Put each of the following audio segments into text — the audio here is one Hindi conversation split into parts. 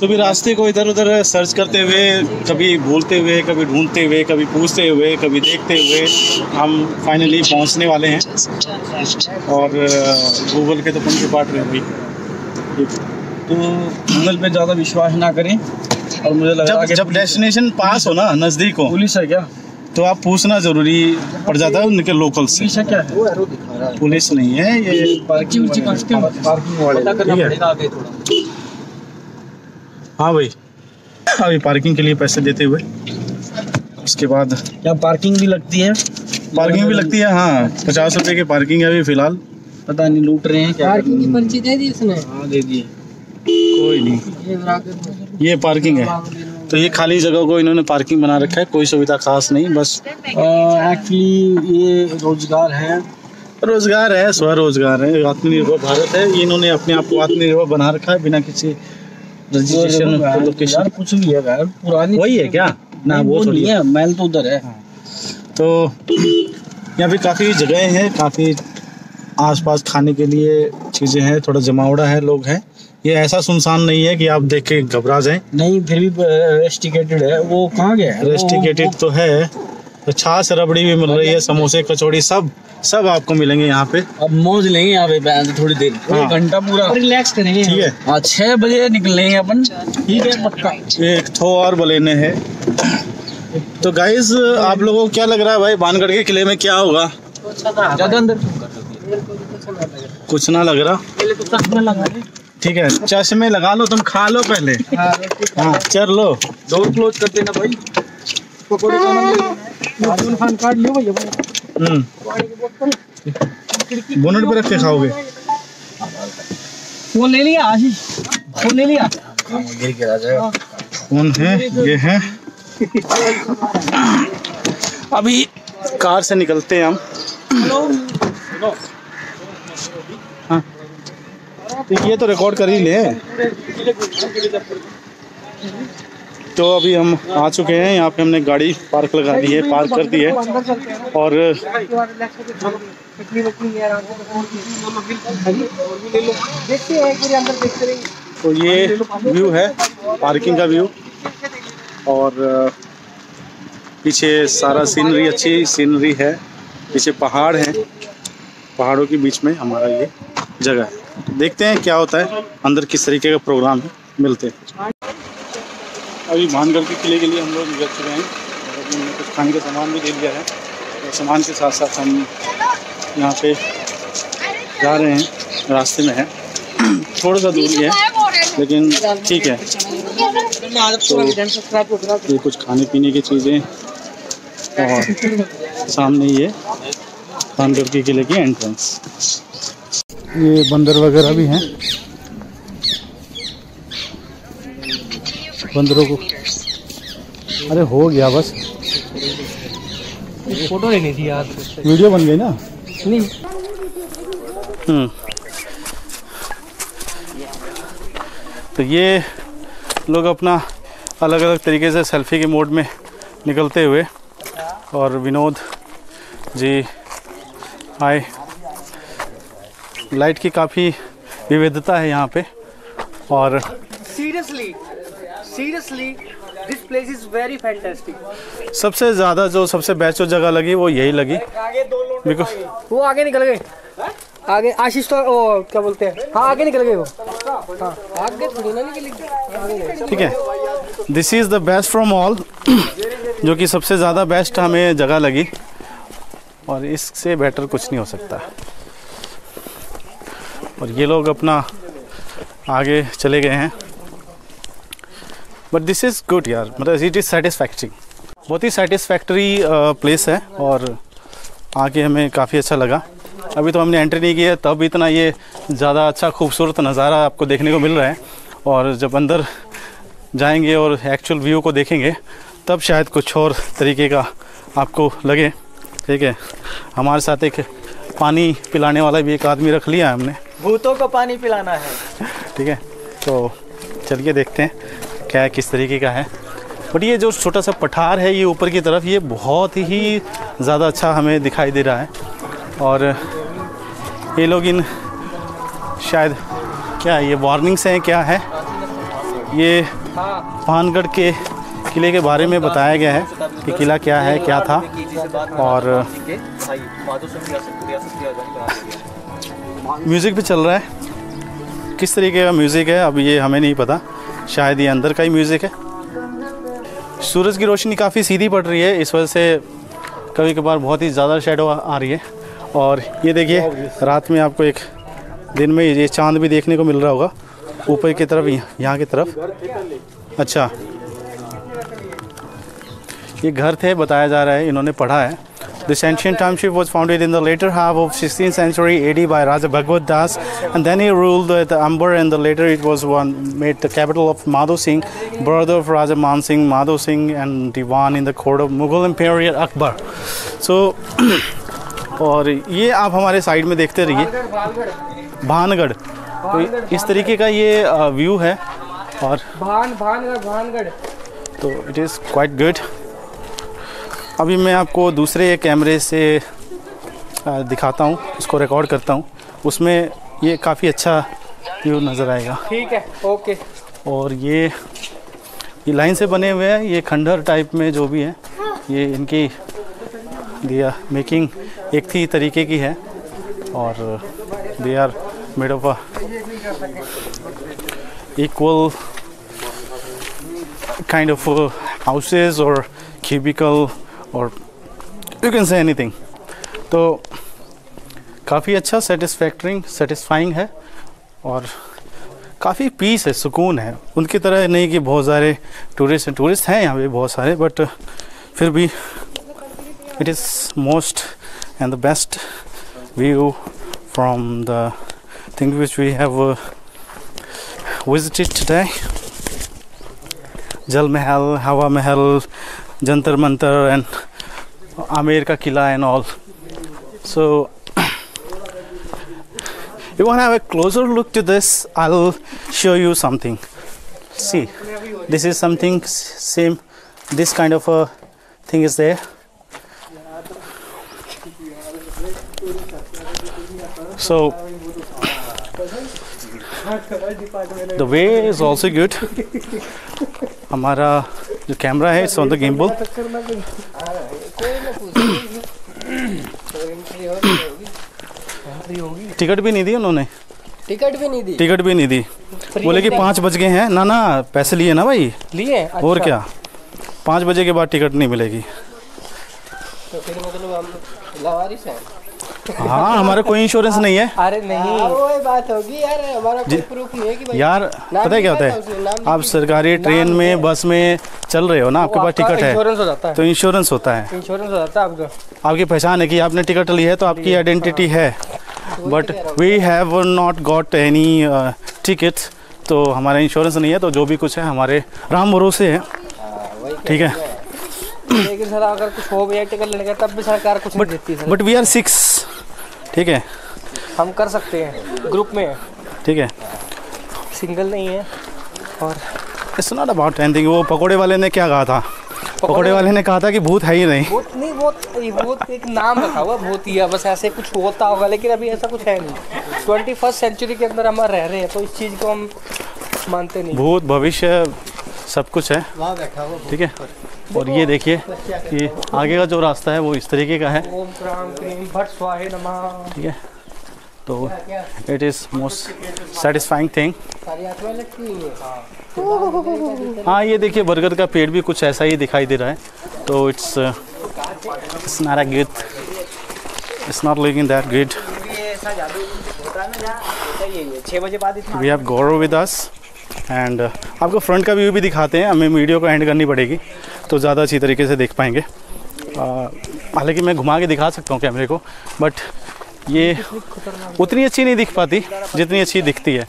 तो भी रास्ते को इधर उधर सर्च करते हुए कभी भूलते हुए कभी ढूंढते हुए कभी पूछते हुए कभी देखते हुए हम फाइनली पहुँचने वाले हैं। और गूगल के तो पंखे पाट रहे भाई तो गूगल पे ज़्यादा विश्वास ना करें। और मुझे लग जब जब डेस्टिनेशन पास हो ना नज़दीक हो पुलिस है क्या? तो आप पूछना ज़रूरी पड़ जाता है उनके लोकल से। पुलिस है क्या? है पुलिस नहीं है ये पार्किंग वाले। है भाई। अभी पार्किंग के लिए पैसे देते हुए। उसके बाद क्या पार्किंग भी लगती है। पार्किंग भी लगती है हाँ। पचास रुपए की पार्किंग है अभी फ़िलहाल। पता नहीं लूट रहे हैं क्या पार्किंग की पर्ची दे दी इसने हाँ दे दिए कोई नहीं। ये पार्किंग है। तो ये खाली जगह को इन्होंने पार्किंग बना रखा है कोई सुविधा खास नहीं बस। एक्चुअली ये रोज़गार है। रोज़गार है स्वरोजगार है आत्मनिर्भर भारत है। इन्होंने अपने आप को आत्मनिर्भर बना रखा है बिना किसी रजिस्ट्रेशन लोकेशन कुछ भी है यार पुरानी वही है क्या? ना वो थोड़ी नहीं है। है मैल तो उधर है। तो यहाँ पे काफ़ी जगह हैं काफ़ी आसपास खाने के लिए चीज़ें हैं थोड़ा जमावड़ा है लोग हैं। ये ऐसा सुनसान नहीं है कि आप देख के घबरा जाए। नहीं फिर भी रेस्टिकेटेड है। वो कहाँ गया है? रेस्टिकेटेड तो है। तो छाछ रबड़ी भी मिल रही है समोसे कचौड़ी सब। सब आपको मिलेंगे यहाँ पे। अब मौज लेंगे यहाँ पे थोड़ी देर। हाँ। घंटा पूरा। रिलैक्स करेंगे ठीक है। हाँ छह बजे निकलेंगे अपन। ठीक है पक्का। एक थो और बलेने हैं। तो गाइज़ आप लोगों को क्या लग रहा है भाई? बानगढ़ के किले में क्या होगा? ज़्यादा अंदर। कुछ ना लग रहा। तो ठीक है चश्मे लगा लो तुम खा लो पहले। हाँ हाँ चल लो। डोर क्लोज कर देना भाई। पकौड़े खान खान काट लियो भैया हम्म। बोनट पे रख के खाओगे? वो ले लिया आशीष। वो ले लिया। गिर के आ जाएगा कौन है? ये है। अभी कार से निकलते हैं हम। हाँ। तो ये तो रिकॉर्ड कर ही ले। तो अभी हम आ चुके हैं। यहाँ पे हमने गाड़ी पार्क लगा दी है, पार्क कर दी है। और तो ये व्यू है, पार्किंग का व्यू। और, पीछे सारा सीनरी अच्छी सीनरी है। पीछे पहाड़ हैं। पहाड़ों के बीच में हमारा ये जगह है। देखते हैं क्या होता है। अंदर किस तरीके का प्रोग्राम है, मिलते हैं। अभी भानगढ़ के किले के लिए हम लोग निकल चुके हैं। और हमने कुछ खाने का सामान भी ले लिया है। और सामान के साथ साथ हम यहाँ पे जा रहे हैं, रास्ते में है। थोड़ा सा दूरी है लेकिन ठीक है। तो ये कुछ खाने पीने की चीज़ें और सामने ये भानगढ़ के किले की एंट्रेंस ये बंदर वगैरह भी हैं। बंदरों को। अरे हो गया बस। फ़ोटो लेनी थी यार। वीडियो बन गई ना? नहीं। हम्म। तो ये लोग अपना अलग अलग तरीके से सेल्फी के मोड में निकलते हुए और विनोद जी आए। लाइट की काफ़ी विविधता है यहाँ पे और seriously seriously this place is very fantastic सबसे ज़्यादा जो सबसे बेस्ट जो जगह लगी वो यही लगी। बिकॉज़ वो आगे निकल गए। आगे आशीष तो ओ क्या बोलते हैं? हाँ आगे निकल गए वो। हाँ आगे थोड़ी ना निकली ठीक है। This is the best from all जो कि सबसे ज़्यादा बेस्ट हमें जगह लगी। और इससे बेटर कुछ नहीं हो सकता। और ये लोग अपना आगे चले गए हैं। बट दिस इज़ गुड यार मतलब इट इज़ सेटिस्फैक्टरी बहुत ही सेटिस्फैक्टरी प्लेस है और आके हमें काफ़ी अच्छा लगा। अभी तो हमने एंट्री नहीं की है तब इतना ये ज़्यादा अच्छा खूबसूरत नज़ारा आपको देखने को मिल रहा है। और जब अंदर जाएँगे और एक्चुअल व्यू को देखेंगे तब शायद कुछ और तरीके का आपको लगे। ठीक है? हमारे साथ एक पानी पिलाने वाला भी एक आदमी रख लिया है हमने। भूतों को पानी पिलाना है। ठीक है? तो चलिए देखते हैं। क्या है, किस तरीके का है? बट ये जो छोटा सा पठार है, ये ऊपर की तरफ़, ये बहुत ही ज़्यादा अच्छा हमें दिखाई दे रहा है। और ये लोग इन, शायद, क्या है, ये वार्निंग्स हैं, क्या है? ये पानगढ़ के किले के बारे में बताया गया है कि किला क्या है, क्या था। और म्यूज़िक भी चल रहा है। किस तरीके का म्यूज़िक है, अब ये हमें नहीं पता। शायद ये अंदर का ही म्यूज़िक है। सूरज की रोशनी काफ़ी सीधी पड़ रही है, इस वजह से कभी कभार बहुत ही ज़्यादा शेडो आ रही है। और ये देखिए, रात में आपको एक दिन में ये चाँद भी देखने को मिल रहा होगा, ऊपर की तरफ़ यहाँ की तरफ़। अच्छा। ये घर थे, बताया जा रहा है, इन्होंने पढ़ा है। This ancient township was founded in the later half of 16th century AD by Raja Bhagwat Das and then he ruled the Amber and the later it was one made the capital of Madhu Singh, brother of Raja Man Singh, Madhu Singh and Diwan in the court of Mughal Emperor Akbar. So और ये आप हमारे साइड में देखते रहिए भानगढ़ तो इस तरीके का ये व्यू है और भान भानगढ़ भानगढ़ तो इट इज़ क्वाइट गुड अभी मैं आपको दूसरे कैमरे से दिखाता हूँ उसको रिकॉर्ड करता हूँ। उसमें ये काफ़ी अच्छा व्यू नज़र आएगा। ठीक है ओके। और ये ये लाइन से बने हुए हैं ये खंडहर टाइप में जो भी है ये इनकी दिया मेकिंग एक थी तरीके की है और they are made of equal kind of uh, houses or cubicle और यू कैन से एनीथिंग तो काफ़ी अच्छा सेटिस्फैक्टरी सेटिस्फाइंग है और काफ़ी पीस है, सुकून है। उनकी तरह नहीं कि बहुत सारे टूरिस्ट टूरिस्ट हैं यहाँ पे बहुत सारे बट फिर भी it is most and the best view from the thing which we have visited today Jal Mahal, हवा महल Jantar Mantar, and Amer ka Kila and all. So, you want to have a closer look to this? I'll show you something. See, this is something s- same. This kind of a thing is there. So, the way is also good. हमारा जो कैमरा है it's on the gimbal ticket भी नहीं दी उन्होंने। टिकट भी नहीं दी। टिकट भी नहीं दी। बोले कि पाँच बज गए हैं। ना ना पैसे लिए ना भाई। लिए अच्छा। और क्या? पाँच बजे के बाद टिकट नहीं मिलेगी। तो फिर मतलब हम लावारिस हैं। हाँ हमारा कोई इंश्योरेंस नहीं है। अरे नहीं। वो बात होगी यार हमारा कोई प्रूफ नहीं है कि भाई यार पता है क्या होता है? आप सरकारी ट्रेन में बस में चल रहे हो ना आपके पास टिकट है। इंश्योरेंस हो जाता है। तो इंश्योरेंस होता है। इंश्योरेंस हो जाता है आपका। आपकी पहचान है कि आपने टिकट ली है तो आपकी आइडेंटिटी है। But we have not got any ticket तो हमारा इंश्योरेंस नहीं है तो जो भी कुछ है हमारे राम भरोसे है। ठीक है। लेकिन सर अगर कुछ हो गया टिकट लेने का तब भी सरकार कुछ नहीं देती sir. But we are six ठीक है? हम कर सकते हैं ग्रुप में। ठीक है। सिंगल नहीं है और इट्स नॉट अबाउट एनीथिंग वो पकोड़े वाले ने क्या कहा था? पकोड़े वाले ने कहा था कि भूत है ही नहीं। वो नहीं वो वो एक नाम रखा हुआ भूतिया बस ऐसे कुछ होता होगा लेकिन अभी ऐसा कुछ है नहीं। ट्वेंटी फ़र्स्ट सेंचुरी के अंदर हम रह रहे हैं तो इस चीज़ को हम मानते नहीं। भूत भविष्य सब कुछ है। वहाँ बैठा हुआ ठीक है। और ये देखिए कि आगे का जो रास्ता है वो इस तरीके का है। ठीक है? तो it is most satisfying thing है। ये देखिए बरगद का पेड़ भी कुछ ऐसा ही दिखाई दे रहा है। तो it's it's not a good it's not looking that इतना we have Gaurav with us and आपको फ्रंट का व्यू भी दिखाते हैं। हमें वीडियो को एंड करनी पड़ेगी। तो ज़्यादा अच्छी तरीके से देख पाएँगे। हालाँकि मैं घुमा के दिखा सकता हूँ कैमरे को बट ये उतनी अच्छी नहीं दिख पाती जितनी अच्छी दिखती है।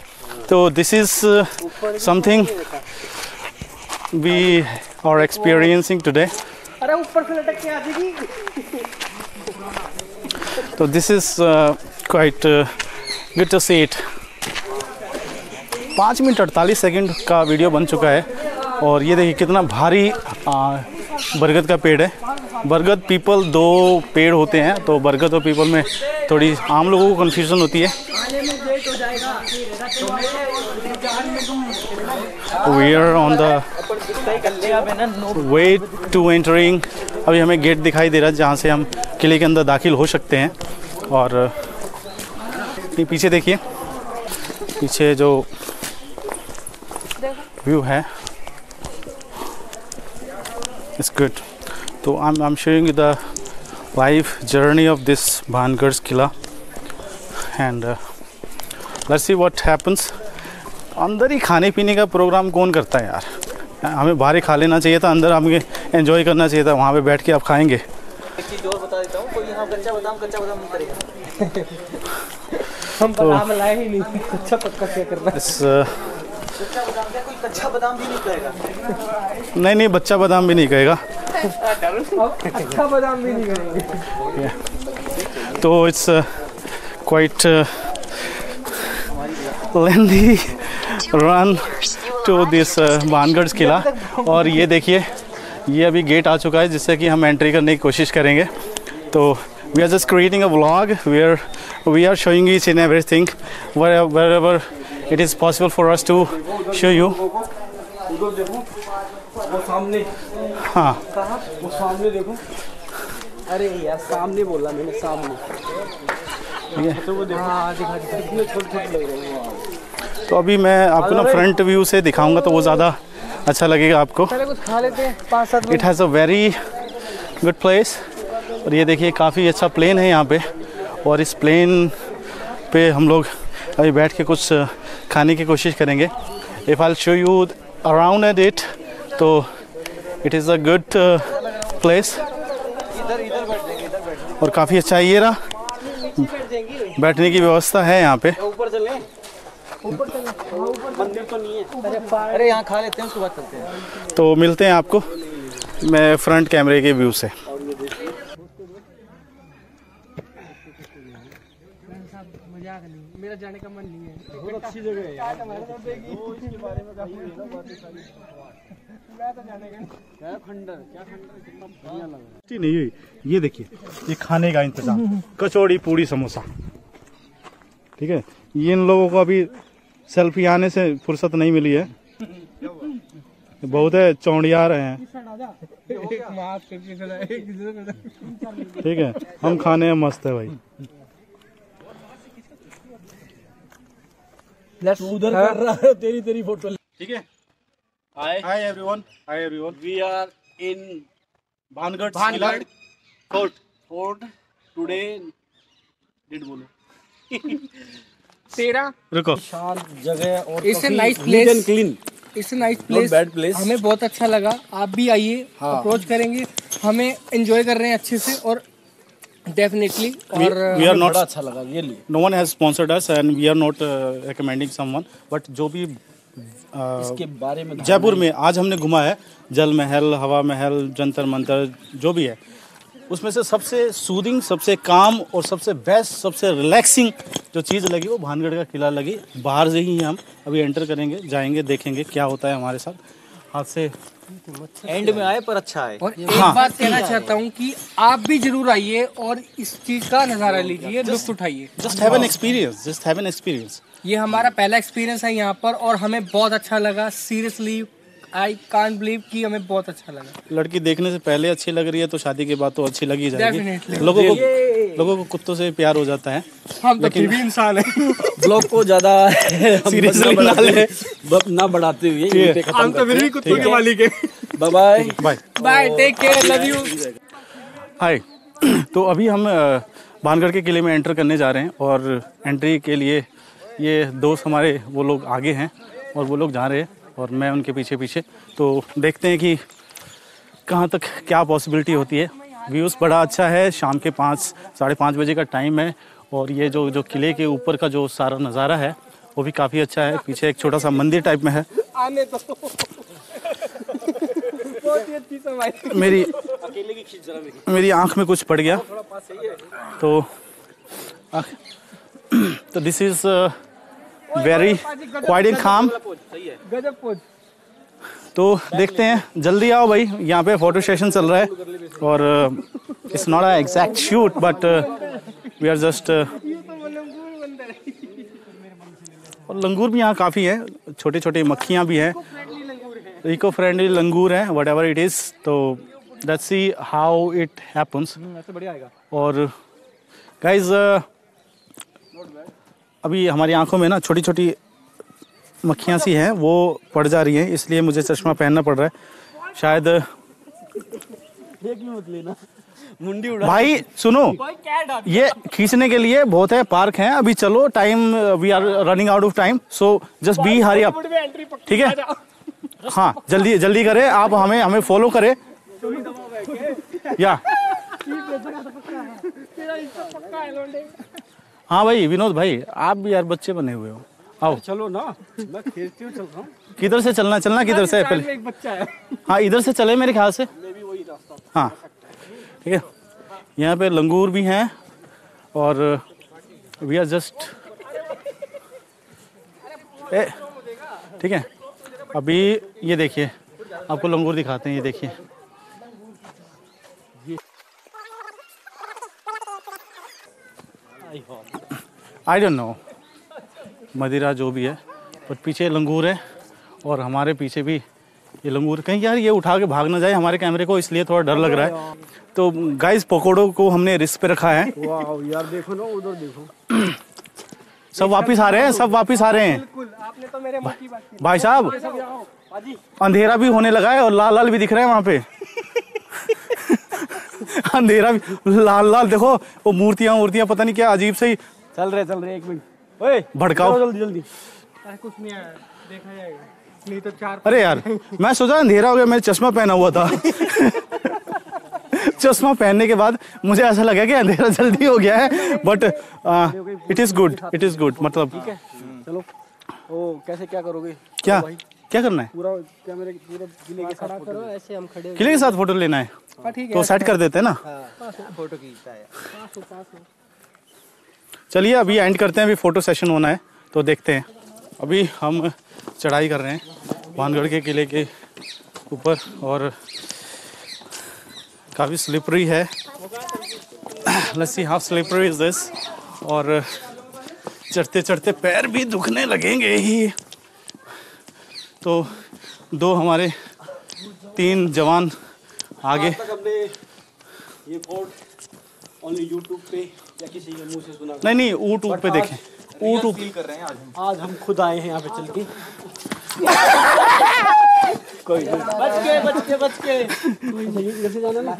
तो this is something we are experiencing today अरे ऊपर से लटक के आ जाएगी। तो this is quite good to see it पाँच मिनट अड़तालीस सेकंड का वीडियो बन चुका है। और ये देखिए कितना भारी आ, बरगद का पेड़ है। बरगद पीपल दो पेड़ होते हैं तो बरगद और पीपल में थोड़ी आम लोगों को कन्फ्यूज़न होती है। We are on the way to entering अभी हमें गेट दिखाई दे रहा है जहाँ से हम किले के अंदर दाखिल हो सकते हैं। और ये पीछे देखिए पीछे जो व्यू है इट्स गुड तो I am showing you the life journey of this Bhangarh Qila and let's see what happens अंदर ही खाने पीने का प्रोग्राम कौन करता है यार? हमें बाहर ही खा लेना चाहिए था अंदर हमें एंजॉय करना चाहिए था वहाँ पे बैठ के आप खाएँगे। एक चीज़ और बता देता हूँ कोई यहाँ कच्चा बादाम कच्चा बादाम नहीं करेगा। हम बादाम लाए ही नहीं अच्छा पक्का क्या करना uh, कच्चा बादाम क्या कोई कच्चा बादाम भी नहीं नहीं नहीं बच्चा बादाम भी नहीं कहेगा अच्छा बादाम भी नहीं करेंगे तो it's quite lengthy run to this Bhangarh किला और ये देखिए ये अभी गेट आ चुका है जिससे कि हम एंट्री करने की कोशिश करेंगे। तो we are just creating a vlog we are we are showing each in everything wherever it is possible for us to show you वो सामने हाँ वो सामने देखो अरे यार सामने बोला मैंने सामने। हाँ दिखा दिखा। कितने छोटे छोटे लग रहे हैं। तो अभी मैं आपको ना फ्रंट व्यू से दिखाऊँगा तो वो ज़्यादा अच्छा लगेगा आपको। कुछ खा लेते हैं पाँच सात it has a very good place और ये देखिए काफ़ी अच्छा प्लेन है यहाँ पे। और इस प्लेन पे हम लोग अभी बैठ के कुछ खाने की कोशिश करेंगे। If I show you around at it तो it is a good place और काफ़ी अच्छा ये रहा। बैठने की व्यवस्था है यहाँ पे। ऊपर चले ऊपर मंदिर तो नहीं है। अरे यहाँ खा लेते हैं उसके बाद चलते हैं। तो मिलते हैं आपको। मैं फ्रंट कैमरे के व्यू से मज़ाक नहीं मेरा जाने का मन नहीं है। बहुत अच्छी जगह है यार। वो इसके बारे में काफ़ी है। ना बातें सारी क्या खंडर क्या खंडर कितना बढ़िया लग रहा है। नहीं हुई। ये देखिए ये खाने का इंतज़ाम। कचौड़ी पूड़ी समोसा। ठीक है? ये इन लोगों को अभी सेल्फी आने से फुर्सत नहीं मिली है। बहुत है चौड़िया रहे हैं ठीक है? हम खाने में मस्त है भाई। लेट्स उधर कर रहा है तेरी तेरी फ़ोटो ठीक है? Hi hi everyone hi everyone we are in Bhangarh Bhangarh fort fort today did बोलो तेरा रुको। शांत जगह और nice neat place. and clean. It's nice place bad place. हमें बहुत अच्छा लगा। आप भी आइए हाँ। अप्रोच करेंगे। हमें एंजॉय कर रहे हैं अच्छे से और डेफिनेटली We- और we are हमें not बड़ा अच्छा लगा no one has sponsored us and we are not uh, recommending someone but जो भी uh, इसके बारे में जयपुर में आज हमने घुमा है जल महल हवा महल जंतर मंतर जो भी है उसमें से सबसे सूदिंग सबसे काम और सबसे बेस्ट सबसे रिलैक्सिंग जो चीज़ लगी वो भानगढ़ का किला लगी। बाहर से ही हम अभी एंटर करेंगे जाएँगे देखेंगे क्या होता है हमारे साथ। हाथ से एंड में आए पर अच्छा है। और एक हाँ। बात कहना चाहता हूँ कि आप भी ज़रूर आइए और इस चीज़ का नज़ारा लीजिए लुत्फ उठाइए। Just have an experience just have an experience ये हमारा पहला एक्सपीरियंस है यहाँ पर और हमें बहुत अच्छा लगा। सीरियसली आई कांट बिलीव कि हमें बहुत अच्छा लगा। लड़की देखने से पहले अच्छी लग रही है तो शादी के बाद तो अच्छी लगी जाएगी। Definitely. लोगों को लोगों को कुत्तों से प्यार हो जाता है। हम तो फिर भी इंसान हैं। ब्लॉग को ज़्यादा Seriously ना ले। ना बढ़ाते हुए हम तो फिर भी कुत्तों के मालिक हैं। Bye bye bye bye take care love you hi तो अभी हम भानगढ़ के किले में एंटर करने जा रहे हैं और एंट्री के लिए ये दोस्त हमारे वो लोग आगे हैं और वो लोग जा रहे हैं। और मैं उनके पीछे पीछे। तो देखते हैं कि कहाँ तक क्या पॉसिबिलिटी होती है। व्यूज़ बड़ा अच्छा है शाम के पाँच साढ़े पाँच बजे का टाइम है। और ये जो जो किले के ऊपर का जो सारा नज़ारा है वो भी काफ़ी अच्छा है। पीछे एक छोटा सा मंदिर टाइप में है। मेरी अकेले की खींच जरा मेरी। आँख में कुछ पड़ गया। तो तो this is very quiet and pose तो देखते हैं जल्दी आओ भाई यहाँ पे फ़ोटो सेशन चल रहा है और it's not a exact shoot but we are just और लंगूर भी यहाँ काफ़ी है छोटे छोटे मक्खियाँ भी हैं इको फ्रेंडली लंगूर हैं वट एवर इट इज़ तो let's see how it happens और गाइज़ अभी हमारी आँखों में ना छोटी छोटी मक्खियाँ सी हैं वो पड़ जा रही हैं इसलिए मुझे चश्मा पहनना पड़ रहा है। शायद मत लेना। मुंडी उड़ा। भाई सुनो। ये खींचने के लिए बहुत है पार्क है। अभी चलो time we are running out of time so just be hurry up ठीक है? हाँ जल्दी जल्दी करें आप हमें हमें फॉलो करें। या। हाँ भाई विनोद भाई आप भी यार बच्चे बने हुए हो। आओ। चलो ना मैं खेलती हूँ चल रहा हूँ। किधर से चलना चलना किधर से पहले? एक बच्चा है। हाँ इधर से चले मेरे ख्याल से। हाँ। ठीक है। यहाँ पे लंगूर भी हैं और वी आर जस्ट ए ठीक है। अभी ये देखिए आपको लंगूर दिखाते हैं ये देखिए। आई डोंट नो मदिरा जो भी है पर पीछे लंगूर है और हमारे पीछे भी ये लंगूर। कहीं यार ये उठा के भाग ना जाए हमारे कैमरे को इसलिए थोड़ा डर लग रहा है। तो गाइस पकोड़ों को हमने रिस्क पे रखा है। यार देखो ना उधर देखो। सब वापस आ रहे हैं सब वापस आ रहे हैं। आपने तो मेरे भाई साहब अंधेरा भी होने लगा है और लाल लाल भी दिख रहे हैं वहाँ पे। अंधेरा भी लाल लाल देखो वो मूर्तियाँ मूर्तियाँ पता नहीं क्या अजीब से ही चल रहे चल रहे एक मिनट। ओए भड़काओ। जल्दी जल्दी। अरे कुछ नहीं आया देखा जाएगा। नहीं तो चार अरे यार मैं सोचा अंधेरा हो गया मैंने चश्मा पहना हुआ था। चश्मा पहनने के बाद मुझे ऐसा लगा कि अंधेरा जल्दी हो गया है but it is good it is good मतलब। चलो। ओ कैसे क्या करोगे? क्या? क्या करना है? पूरा कैमरे पूरा किले के साथ करो ऐसे हम खड़े किले के साथ फ़ोटो लेना है? हाँ ठीक तो सेट कर देते हैं ना? फ़ोटो खींचता है। चलिए अभी एंड करते हैं अभी फ़ोटो सेशन होना है तो देखते हैं। अभी हम चढ़ाई कर रहे हैं भानगढ़ के किले के ऊपर और काफ़ी स्लिपरी है। Let's see how slippery is this और चढ़ते चढ़ते पैर भी दुखने लगेंगे ही। तो दो हमारे तीन जवान आगे। ये ओनली यूट्यूब पे या किसी के मुँह से सुना नहीं नहीं ऊट ऊट पे देखें। ऊट ऊट। कर रहे हैं आज हम। आज हम खुद आए हैं यहाँ पे चल के। कोई नहीं। बच के बच के बच के कोई नहीं इधर से जाना ना।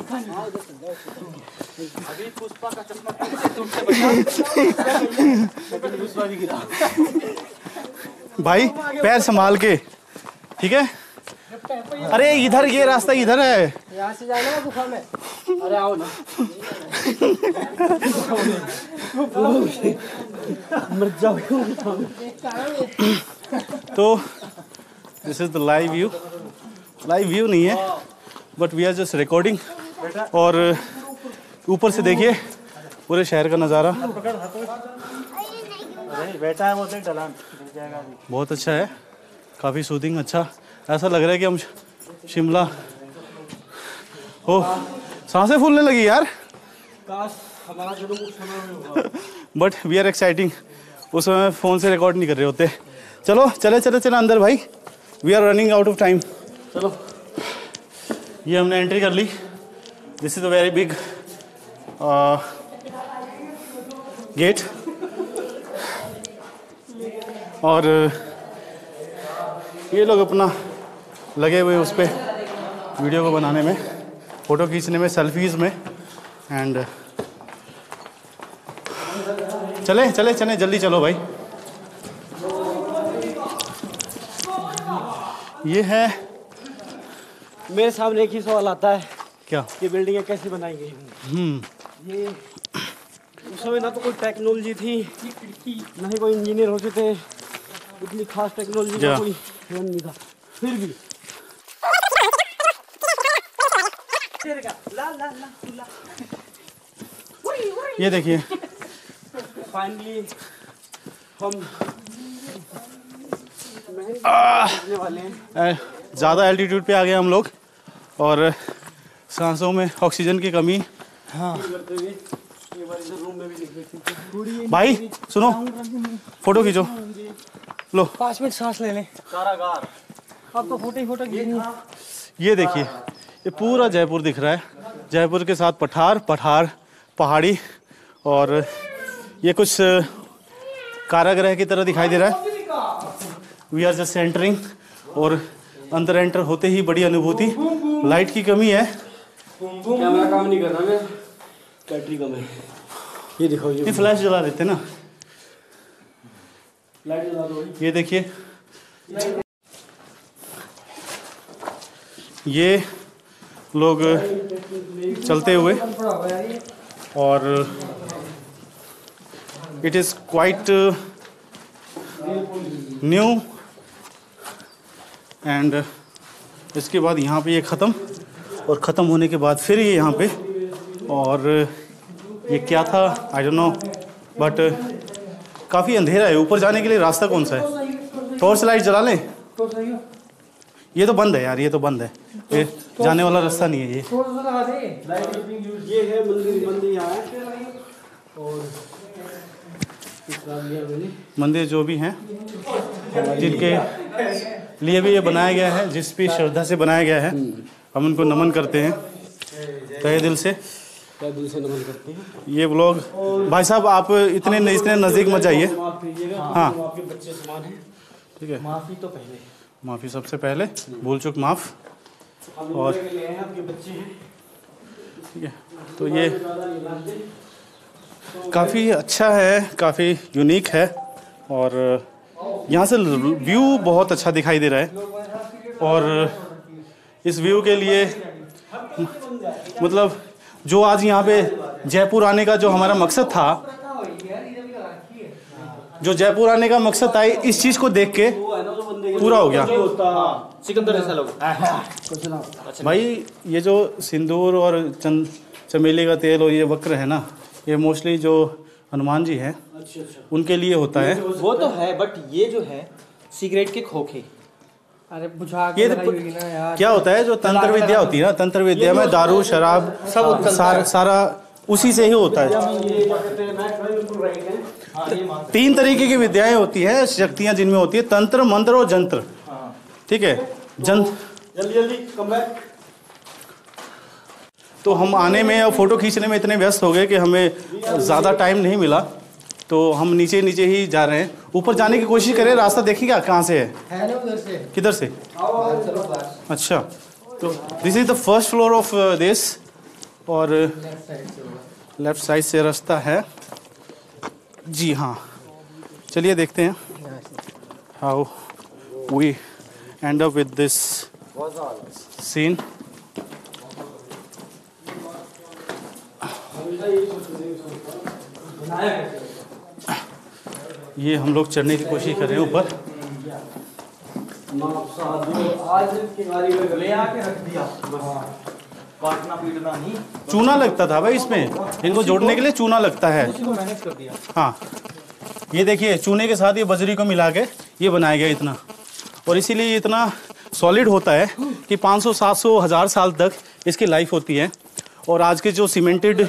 अभी पुष्पा का चश्मा टूट से बचा पुष्पा भी गिरा भाई पैर संभाल के ठीक है? अरे इधर ये रास्ता इधर है। यहाँ से जाना है गुफा में? अरे आओ ना। मर जाओ। तो this is the live view live view नहीं है but we are just recording और ऊपर से देखिए पूरे शहर का नज़ारा। बेटा है वो तो ढलान। बहुत अच्छा है। काफ़ी सूदिंग अच्छा। ऐसा लग रहा है कि हम शिमला हो साँसें फूलने लगी यार। बट वी आर एक्साइटिंग उस समय फ़ोन से रिकॉर्ड नहीं कर रहे होते। चलो चले चले चले अंदर भाई। We are running out of time चलो। ये हमने एंट्री कर ली। This is a very big gate और ये लोग अपना लगे हुए उस पर वीडियो को बनाने में फ़ोटो खींचने में सेल्फीज़ में एंड चले चले चले जल्दी चलो भाई। ये है मेरे सामने एक ही सवाल आता है क्या? ये बिल्डिंगें कैसी बनाई गई हम्म। ये उस समय ना तो कोई टेक्नोलॉजी थी ना ही कोई इंजीनियर होते थे। इतनी खास टेक्नोलॉजी का कोई नहीं था। फिर भी। ये देखिए। फाइनली हम हैं। ज़्यादा एल्टीट्यूड पे आ गए हम लोग और सांसों में ऑक्सीजन की कमी। करते भाई सुनो फ़ोटो खींचो। लो। पाँच मिनट सांस ले लें। कारागार। अब तो फ़ोटो ही फ़ोटो ये देखिए ये पूरा जयपुर दिख रहा है। जयपुर के साथ पठार पठार पहाड़ी और ये कुछ कारागृह की तरह दिखाई दे रहा है। वी आर जस्ट एंटरिंग और अंदर एंटर होते ही बड़ी अनुभूति। लाइट की कमी है। कैमरा काम नहीं कर रहा मैं। बैटरी कम है। ये दिखाओ ये ये फ्लैश जला देते ना। लाइट जला दो। ये देखिए। ये लोग चलते हुए और it is quite new and इसके बाद यहाँ पे ये ख़त्म और ख़त्म होने के बाद फिर ये यहाँ पे और ये क्या था? आई डोंट नो बट काफ़ी अंधेरा है। ऊपर जाने के लिए रास्ता कौन सा है? टॉर्च लाइट जला लें? ये तो बंद है यार ये तो बंद है। ये जाने वाला रास्ता नहीं है ये। मंदिर जो भी हैं जिनके लिए भी ये बनाया गया है जिस भी श्रद्धा से बनाया गया है हम उनको नमन करते हैं। तहे दिल से। क्या करते हैं? ये ब्लॉग भाई साहब आप इतने इतने नज़दीक मत जाइए। हाँ। आपके बच्चे समान हैं। ठीक है। माफ़ी तो पहले। माफ़ी सबसे पहले। भूल चुक माफ़। और- आपके बच्चे हैं। ठीक है। तो ये जानते। काफ़ी अच्छा है काफ़ी यूनिक है। और यहाँ से व्यू बहुत अच्छा दिखाई दे रहा है। और इस व्यू के लिए मतलब जो आज यहाँ पे जयपुर आने का जो हमारा मकसद था जो जयपुर आने का मकसद था इस चीज़ को देख के पूरा हो गया। सिकंदर लोग। भाई ये जो सिंदूर और चंद चमेली का तेल और ये वक्र है ना ये मोस्टली जो हनुमान जी हैं अच्छा अच्छा। उनके लिए होता है। वो तो है बट ये जो है सिगरेट के खोखे। अरे बुझा ये तो ना यार। क्या होता है जो तंत्र विद्या होती है ना तंत्र विद्या में दारू शराब सब सारा सारा उसी से ही होता है। हैं है हाँ। तीन तरीके की विद्याएँ होती है शक्तियाँ जिनमें होती है तंत्र मंत्र और जंत्र। ठीक है? जंत्र जल्दी जल्दी कम बैक तो हम आने में और फ़ोटो खींचने में इतने व्यस्त हो गए कि हमें ज़्यादा टाइम नहीं मिला। तो हम नीचे नीचे ही जा रहे हैं। ऊपर जाने की कोशिश करें। रास्ता देखिएगा कहाँ से है? है उधर से? किधर से? अच्छा। तो this is the first floor of this और लेफ़्ट साइड से रास्ता है। जी हाँ। चलिए देखते हैं। How we end up with this scene ये हम लोग चढ़ने की कोशिश कर रहे हैं ऊपर। आज के कारीगर ले आके रख दिया बस काटना पीटना नहीं चूना लगता था भाई इसमें। इनको जोड़ने के लिए चूना लगता है। हाँ। ये देखिए चूने के साथ ये बजरी को मिला के ये बनाया गया इतना। और इसीलिए इतना सॉलिड होता है कि 500 700 हज़ार साल तक इसकी लाइफ होती है। और आज के जो सीमेंटेड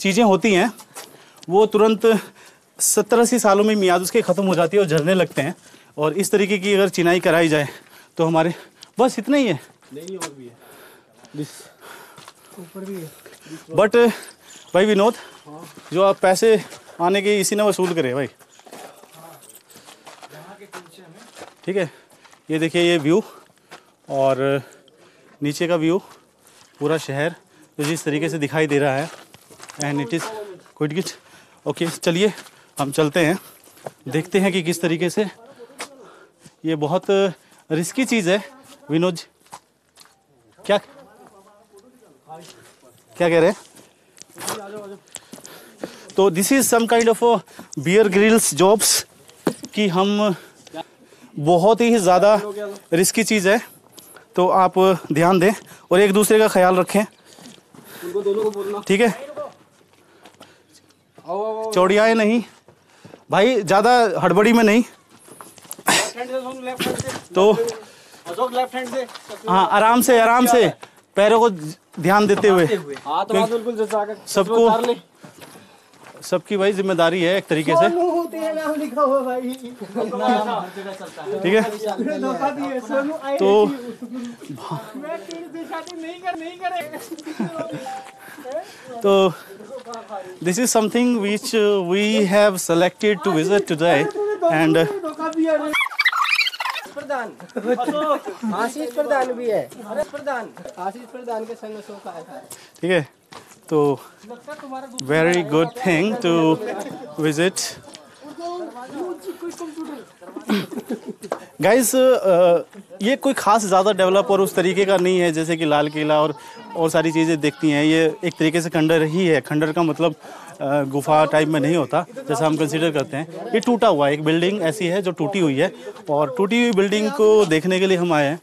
चीज़ें होती हैं वो तुरंत सत्तर अस्सी सालों में मियाद उसके ख़त्म हो जाती है और झरने लगते हैं। और इस तरीके की अगर चिनाई कराई जाए तो हमारे बस इतना ही है। नहीं और भी है। ऊपर भी है। बट भाई विनोद जो आप पैसे आने के इसी ने वसूल करे भाई। ठीक है ये देखिए ये व्यू और नीचे का व्यू पूरा शहर जो जिस तरीके से दिखाई दे रहा है। And it is quite get okay चलिए हम चलते हैं। देखते हैं कि किस तरीके से ये बहुत रिस्की चीज़ है, विनोद क्या क्या कह रहे हैं? तो this is some kind of Bear Grylls jobs कि हम बहुत ही ज़्यादा रिस्की चीज़ है। तो आप ध्यान दें और एक दूसरे का ख्याल रखें। ठीक है? चौड़ियाए नहीं। भाई ज़्यादा हड़बड़ी में नहीं। तो हाँ आराम से आराम से पैरों को ध्यान देते हुए। जचा के सबको- सबकी भाई ज़िम्मेदारी है एक तरीके से। सोनू तेरा नाम लिखा हुआ भाई। ठीक है? तो तो which uh, we have selected to visit today and uh, धोखा प्रधान। आशीष प्रधान भी है। प्रधान। आशीष प्रधान के संग शो का ठीक है? तो very good thing to visit guys ये कोई खास ज़्यादा डेवलप और उस तरीके का नहीं है, जैसे कि लाल किला और और सारी चीज़ें देखती हैं। ये एक तरीके से खंडर ही है। खंडर का मतलब गुफा टाइप में नहीं होता, जैसा हम कंसिडर करते हैं। ये टूटा हुआ है। एक बिल्डिंग ऐसी है जो टूटी हुई है और टूटी हुई बिल्डिंग को देखने के लिए हम आए हैं।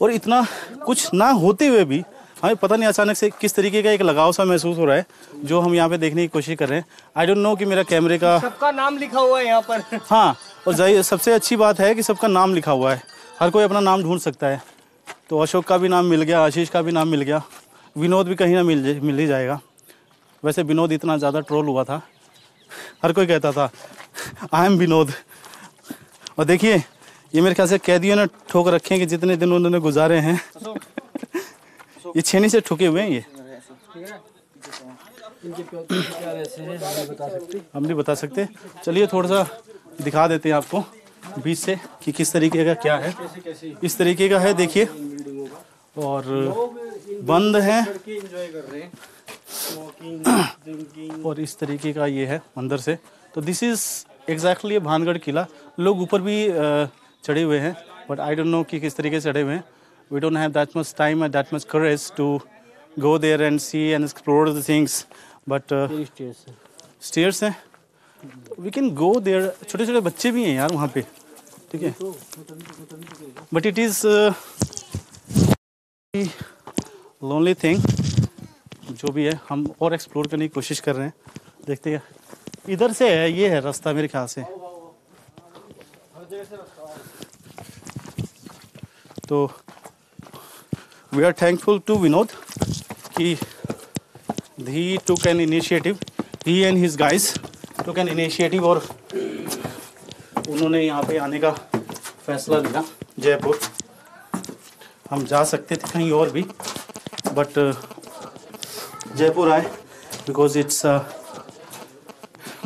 और इतना कुछ ना होते हुए भी हमें पता नहीं अचानक से किस तरीके का एक लगाव सा महसूस हो रहा है जो हम यहाँ पे देखने की कोशिश कर रहे हैं। आई डोंट नो कि मेरा कैमरे का सबका नाम लिखा हुआ है यहाँ पर। हाँ और ज़ाहिर सबसे अच्छी बात है कि सबका नाम लिखा हुआ है। हर कोई अपना नाम ढूंढ सकता है। तो अशोक का भी नाम मिल गया आशीष का भी नाम मिल गया। विनोद भी कहीं ना मिल मिल ही जाएगा। वैसे विनोद इतना ज़्यादा ट्रोल हुआ था। हर कोई कहता था आई एम विनोद। और देखिए ये मेरे ख्याल से कैदियों ने ठोक रखे हैं कि जितने दिन उन्होंने गुजारे हैं। ये छेनी से ठुके हुए हैं ये? हम नहीं बता सकते। चलिए थोड़ा सा दिखा देते हैं आपको बीच से कि किस तरीके का क्या है। इस तरीके का है देखिए। और बंद है। और इस तरीके का ये है अंदर से। तो दिस इज़ एग्जैक्टली भानगढ़ किला। लोग ऊपर भी चढ़े हुए हैं बट आई डोंट नो कि किस तरीके से चढ़े हुए हैं। We don't have that much time and that much courage to go there and see and explore the things but stairs हैं? वी कैन गो देयर छोटे छोटे बच्चे भी हैं यार वहाँ पे ठीक है? But it is lonely thing जो भी है हम और एक्सप्लोर करने की कोशिश कर रहे हैं। देखते हैं। इधर से है ये है रास्ता मेरे ख्याल से। तो we are thankful to Vinod कि he took an initiative. He and his guys took an initiative और उन्होंने यहाँ पे आने का फैसला लिया जयपुर। हम जा सकते थे कहीं और भी बट जयपुर आए बिकॉज़ इट्स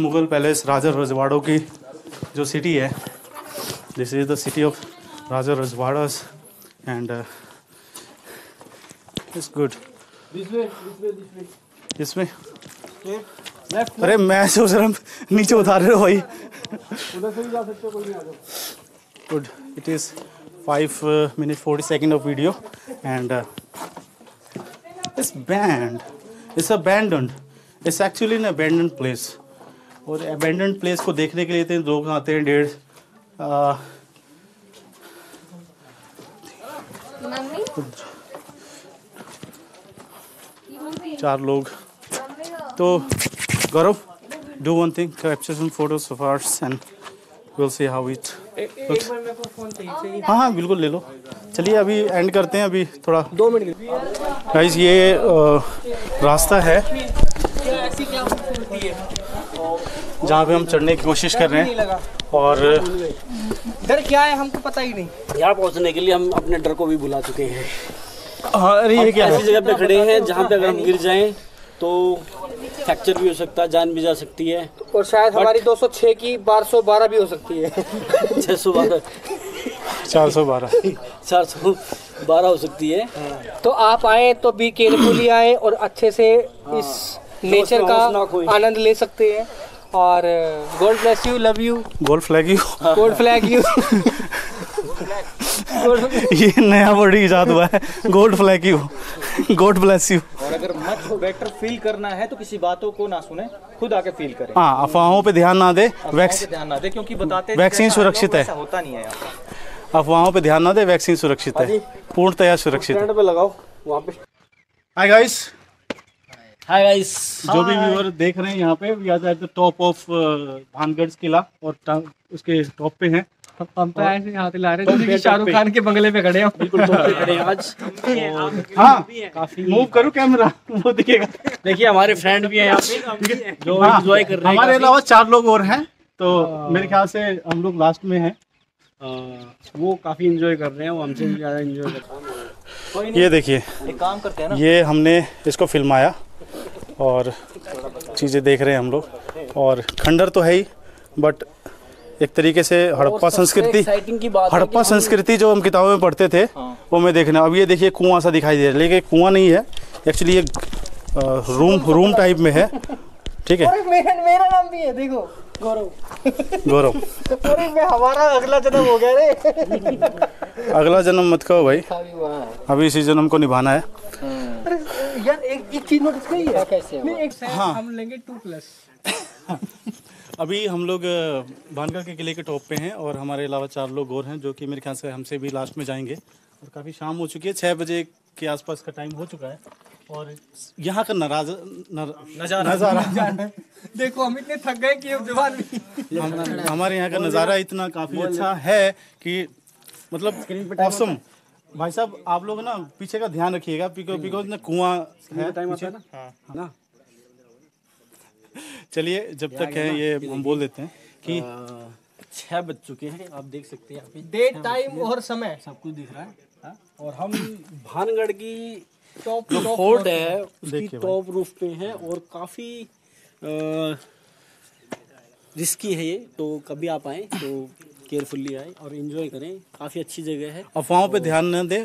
मुगल पैलेस राजा रजवाड़ों की जो सिटी है। This is the city of raja रजवाड़ास and is good this way this way this way left अरे मैं सोच रहा हूँ नीचे उतार रहे हो भाई। उधर से भी जा सकते हो कोई नहीं आ जाओ good it is 5 minute 40 second of video and this band it's abandoned it's actually in abandoned place और अबैंडनड प्लेस को देखने के लिए इतने लोग आते हैं डेढ़ uh, मम्मी? चार लोग। तो Gaurav do one thing capture some photos of ours and we'll see how it एक बार मेरे को फ़ोन चाहिए चाहिए हाँ हाँ बिल्कुल ले लो। चलिए अभी एंड करते हैं अभी थोड़ा। दो मिनट। गाइस ये रास्ता है ऐसी क्या खूबसूरती है। जहाँ पे हम चढ़ने की कोशिश कर रहे हैं। और डर क्या है हमको पता ही नहीं। यहाँ पहुँचने के लिए हम अपने डर को भी भुला चुके हाँ, अरे ये क्या ऐसी जगह पे खड़े हैं जहाँ पे अगर हम गिर जाएँ तो फ्रैक्चर भी हो सकता है जान भी जा सकती है। और शायद हमारी 206 की 1212 भी हो सकती है। छः सौ बारह। चार सौ बारह। चार सौ बारह हो सकती है। तो आप आए तो बी केयरफुली आए और अच्छे से इस नेचर का आनंद ले सकते हैं। और god bless you love you gold flag you god flag you ये नया वर्ड इजाद हुआ है। Gold flag you god bless you और अगर मत को बेटर फील करना है तो किसी बातों को ना सुने खुद आके फील करें। हाँ अफवाहों पे ध्यान ना दे वैक्स पे ध्यान ना दे क्योंकि बताते वैक्सीन सुरक्षित है। होता नहीं है अफवाहों पे ध्यान ना दे वैक्सीन सुरक्षित है। पूर्णतया सुरक्षित है। पे लगाओ वहाँ पे। हाय गाइस हाय गाइस जो भी व्यूअर देख रहे हैं यहाँ पे we are at the top of Bhangarh किला और उसके टॉप पे हैं। हम तो ऐसे हाथ हिला रहे हैं जैसे कि शाहरुख खान के बंगले पे खड़े हो। बिल्कुल खड़े हैं। आज हाँ काफ़ी मूव करो कैमरा वो दिखेगा। देखिए हमारे फ्रेंड भी हैं यहाँ पे जो हाँ, एंजॉय कर रहे हैं हमारे अलावा चार लोग और हैं तो मेरे ख्याल से हम लोग लास्ट में हैं। आ, वो काफ़ी एंजॉय कर रहे हैं वो हमसे भी ज़्यादा एंजॉय कर रहे हैं। ये देखिए एक काम करते हैं ना। ये हमने इसको फिल्माया और चीज़ें देख रहे हैं हम लोग। और खंडर तो है ही बट एक तरीके से हड़प्पा संस्कृति एक्साइटिंग की बात है हड़प्पा संस्कृति जो हम किताबों में पढ़ते थे हाँ। वो मैं देखना। अब ये देखिए कुआँ सा दिखाई दे रहा है। लेकिन कुआँ नहीं है। एक्चुअली ये रूम रूम टाइप में है। ठीक है। मेरा मेरा नाम भी है देखो। गौरव। गौरव। तो पूरे में हमारा अगला जन्म हो गया रे। अगला जन्म मत कहो भाई। अभी इसी जन्म को निभाना है। यार एक एक चीज़ नोटिस करी है? कैसे हाँ। हम लेंगे टू प्लस। अभी हम लोग भानगढ़ के किले के टॉप पे हैं और हमारे अलावा चार लोग और हैं जो कि मेरे ख्याल से हमसे भी लास्ट में जाएँगे। और काफ़ी शाम हो चुकी है छः बजे के आसपास का टाइम हो चुका है। और यहाँ का नराज नर, नज़ारा। नज़ारा। देखो हम इतने थक गए कि जवान हम- हमारे यहाँ का नज़ारा इतना काफ़ी अच्छा है कि मतलब औसम भाई साहब आप लोग ना पीछे का ध्यान रखिएगा बिकॉज़ ना कुआँ है टाइम पीछे। आता है। ना ना? चलिए जब तक है ये हम बोल देते हैं कि छह बज चुके हैं आप देख सकते हैं अभी डेट टाइम और समय। सब कुछ दिख रहा है हाँ? और हम भानगढ़ की टॉप जो फोर्ट है उसकी टॉप रूफ पे है और काफ़ी रिस्की है ये। तो कभी आप आए तो केयरफुल्ली आए और एंजॉय करें। काफ़ी अच्छी जगह है। अफवाहों पे ध्यान न दे।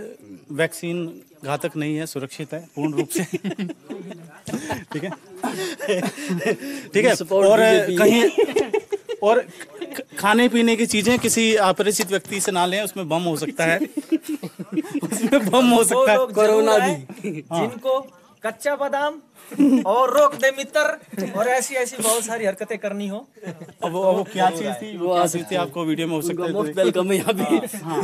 वैक्सीन घातक नहीं है सुरक्षित है पूर्ण रूप से। ठीक है? ठीक है और कहीं और खाने पीने की चीज़ें किसी अपरिचित व्यक्ति से ना लें उसमें बम हो सकता है। उसमें बम हो सकता है। कोरोना भी जिनको कच्चा बादाम और रोक दे मित्र। और ऐसी ऐसी बहुत सारी हरकतें करनी हो। अब वो, वो क्या चीज़ थी? वो क्या चीज़ थी? आपको वीडियो में हो सकता है मुफ़्त वेलकम है यहाँ पे। हाँ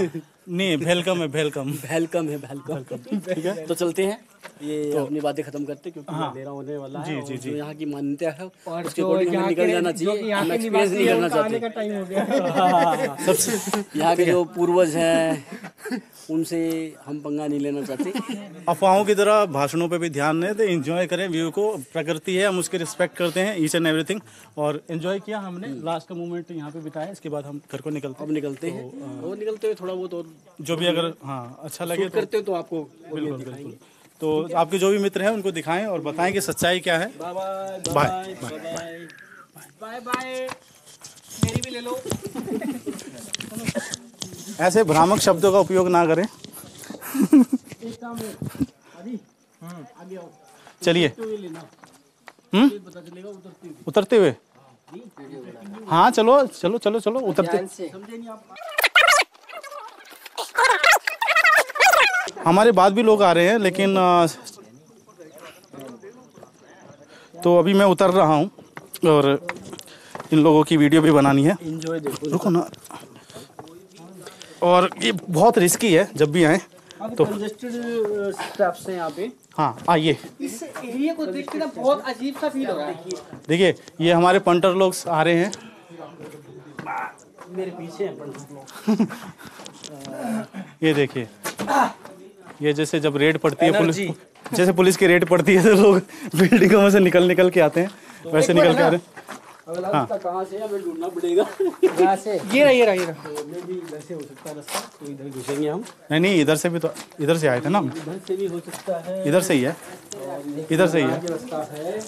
नहीं वेलकम है वेलकम वेलकम है वेलकम ठीक है। तो चलते हैं। ये तो, अपनी बातें खत्म करते हैं क्योंकि अंधेरा होने वाला है जी, और जी, जी। यहाँ की मान्यता है और उसके अकॉर्डिंग हमें निकल जाना जो चाहिए। हम एक्सपीरियंस नहीं करना चाहते। हो गया। सबसे यहाँ के जो पूर्वज हैं उनसे हम पंगा नहीं लेना चाहते। अफवाहों की तरह भाषणों पे भी ध्यान दें तो एंजॉय करें व्यू को प्रकृति है हम उसके रिस्पेक्ट करते हैं ईच एंड एवरीथिंग और एंजॉय किया हमने लास्ट का मोमेंट यहाँ पे बिताया इसके बाद हम घर को निकलते अब निकलते हैं। और निकलते हुए थोड़ा बहुत और जो भी अगर हाँ अच्छा लगे तो करते हो तो आपको बिल्कुल बिल्कुल। तो आपके जो भी मित्र हैं उनको दिखाएँ और बताएँ कि सच्चाई क्या है। Bye bye bye bye. Bye bye. मेरी भी ले लो। ऐसे भ्रामक शब्दों का उपयोग ना करें। चलिए। हम्म? उतरते हुए। हाँ चलो चलो चलो चलो उतरते। हमारे बाद भी लोग आ रहे हैं लेकिन तो अभी मैं उतर रहा हूँ और इन लोगों की वीडियो भी बनानी है। रुको ना। और ये बहुत रिस्की है जब भी आए तो कंजेस्टेड स्टेप्स हैं यहाँ पे। हाँ आइए। इस एरिया को देख के ना बहुत अजीब सा फील हो रहा है। देखिए ये हमारे पंटर लोग आ रहे हैं। मेरे पीछे हैं पंटर लोग। ये देखिए ये जैसे जब रेड पड़ती है पुलिस जैसे पुलिस की रेड पड़ती है तो लोग बिल्डिंगों में से निकल निकल के आते हैं वैसे निकल के आ रहे हैं। अगला रास्ता कहाँ से हमें ढूंढना पड़ेगा। यहाँ से? ये रहा ये रहा ये रहा मे भी इधर से हो सकता है रास्ता तो इधर घुसेंगे हम। नहीं नहीं इधर से भी तो इधर से आए थे ना हम। इधर से भी हो सकता है। इधर से ही है। इधर से ही है। ये रास्ता है।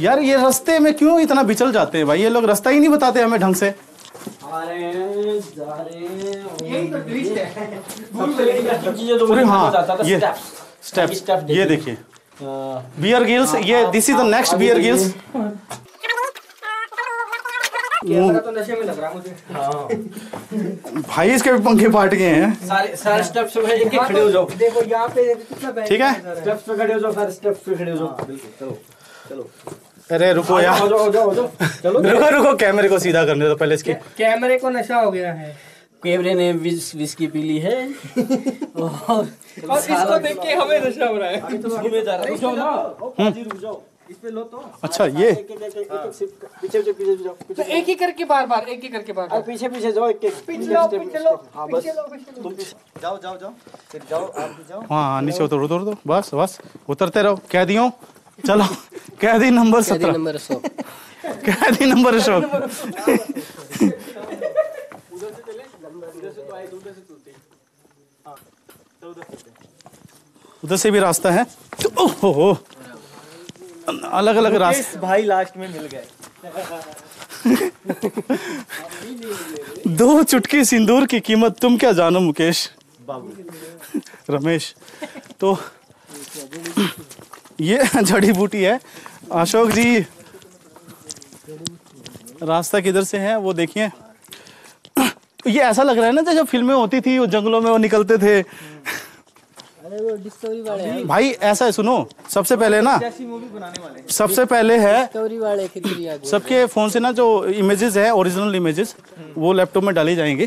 यार ये रास्ते में क्यों इतना बिचल जाते हैं भाई? ये लोग रास्ता ही नहीं बताते हमें ढंग से। तो है। इंटरेस्टिंग चीज़ है अरे हाँ, ये- ये। देखिए। बियर गिल्स ये this is the next Bear Grylls camera तो नशे में लग रहा है मुझे। भाई इसके भी पंखे फाट गए हैं। सारे सारे स्टेप्स पे एक एक खड़े हो जाओ। देखो यहाँ पे कितना बैठ ठीक है? स्टेप्स पे खड़े हो जाओ सारे स्टेप्स पे खड़े हो जाओ। बिल्कुल चलो चलो। अरे रुको यार। हो जाओ हो जाओ हो जाओ। चलो। रुको रुको कैमरे को सीधा करने दो पहले इसके। कैमरे को नशा हो गया है। कैमरे ने विस, विस्की पी ली है। और और इसको देख के हमें नशा हो रहा है। घूमे जा रहा है। रुक जाओ ना। पाजी रुक जाओ। लो तो। अच्छा ये। एक तो ही करके बार बार एक ही करके बार बार। पीछे पीछे जाओ एक एक। पीछे लो हाँ बस पीछे। लो पीछे लो तुम जाओ जाओ जाओ। फिर जाओ आप भी जाओ। हाँ हाँ नीचे उतर उतर उतर। बस बस। उतरते रहो। कैदियों। चलो। कैदी नंबर सत्रह। नंबर सौ। कैदी नंबर अशोक उधर से भी रास्ता है। ओहो अलग अलग रास्ते भाई लास्ट में मिल गए। दो चुटकी सिंदूर की कीमत तुम क्या जानो मुकेश? रमेश। तो ये जड़ी बूटी है। अशोक जी रास्ता किधर से है वो देखिए। तो ये ऐसा लग रहा है ना जब फ़िल्में होती थी वो जंगलों में वो निकलते थे। वाले भाई ऐसा है सुनो। सबसे पहले ना ऐसी मूवी बनाने वाले सबसे पहले है सबके फ़ोन से ना जो इमेजेस है ओरिजिनल इमेजेस वो लैपटॉप में डाली जाएँगे।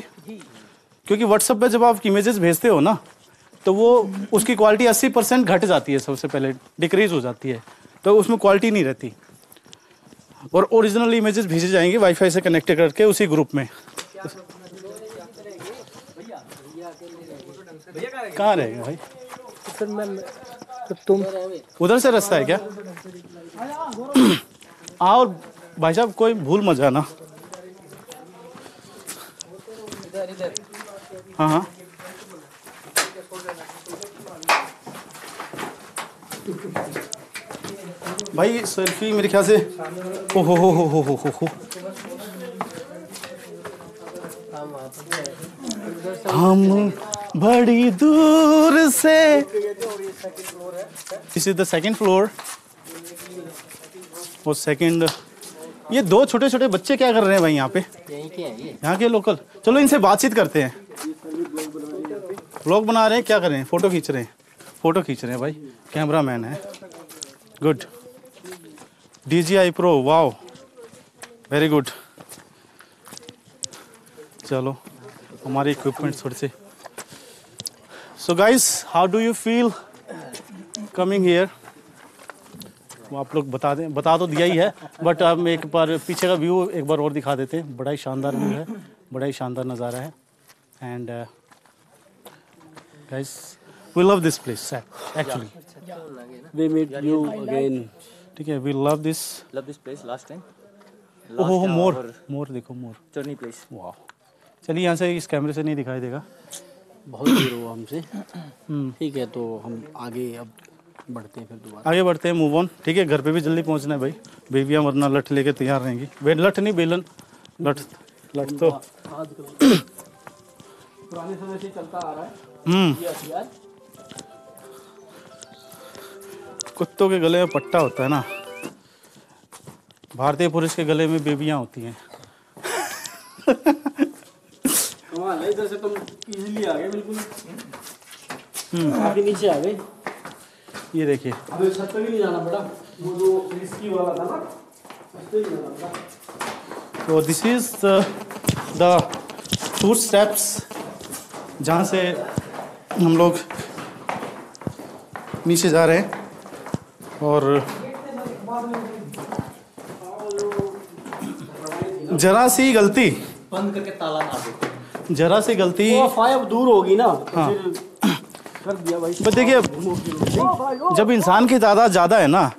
क्योंकि व्हाट्सएप पे जब आप इमेजेस भेजते हो ना तो वो उसकी क्वालिटी 80 परसेंट घट जाती है सबसे पहले डिक्रीज हो जाती है। तो उसमें क्वालिटी नहीं रहती। और ओरिजिनल इमेजेस भेजे जाएँगे वाईफाई से कनेक्ट करके उसी ग्रुप में? कहाँ रहेगा भाई? फिर मैं तो तुम उधर से रास्ता है क्या? आओ, भाई साहब, कोई भूल मत जाना। हाँ हाँ। भाई, सेल्फी मेरे ख्याल से ओ हो हो हो हो हो हो हो। हम बड़ी दूर से। This is the second floor और सेकंड ये दो छोटे छोटे बच्चे क्या कर रहे हैं भाई यहाँ पे? यहीं के लोकल चलो इनसे बातचीत करते हैं। व्लॉग बना रहे हैं क्या कर रहे हैं? फ़ोटो खींच रहे हैं। फ़ोटो खींच रहे हैं भाई। कैमरा मैन है। Good D J I pro wow very good चलो हमारे इक्विपमेंट थोड़े से so guys how do you feel coming here वो आप लोग बता दें बता तो दिया ही है बट हम एक बार पीछे का व्यू एक बार और दिखा देते हैं। बड़ा ही शानदार व्यू है बड़ा ही शानदार नज़ारा है। And guys we love this place actually we meet you again ठीक है we love this love this place last time ओहो मोर मोर देखो मोर चर्नी प्लेस वाह चलिए यहाँ से इस कैमरे से नहीं दिखाई देगा। बहुत दूर हुआ हमसे। हम्म, ठीक है तो हम आगे अब बढ़ते हैं फिर दोबारा। आगे बढ़ते हैं मूव ऑन ठीक है घर पे भी जल्दी पहुँचना है भाई। बेबियाँ वरना लठ लेके तैयार रहेंगी। वे लठ नहीं बेलन। लठ लठ तो। पुराने समय से चलता आ रहा है। हम्म। कुत्तों के गले में पट्टा होता है ना। भारतीय पुरुष के गले में बेबियाँ होती हैं। कमाल है इधर से तुम इजीली आ गए बिल्कुल। काफ़ी नीचे आ गए। ये देखिए। अभी छत पे भी नहीं जाना पड़ा। वो जो रिस्की वाला था ना उस पे जाना पड़ा। तो this is the food steps जहाँ से हम लोग नीचे जा रहे हैं। और जरा सी गलती। बंद करके ताला मार दो। जरा सी गलती। वो दूर होगी ना हाँ। फिर कर दिया भाई। देखिए जब इंसान की तादाद ज़्यादा है ना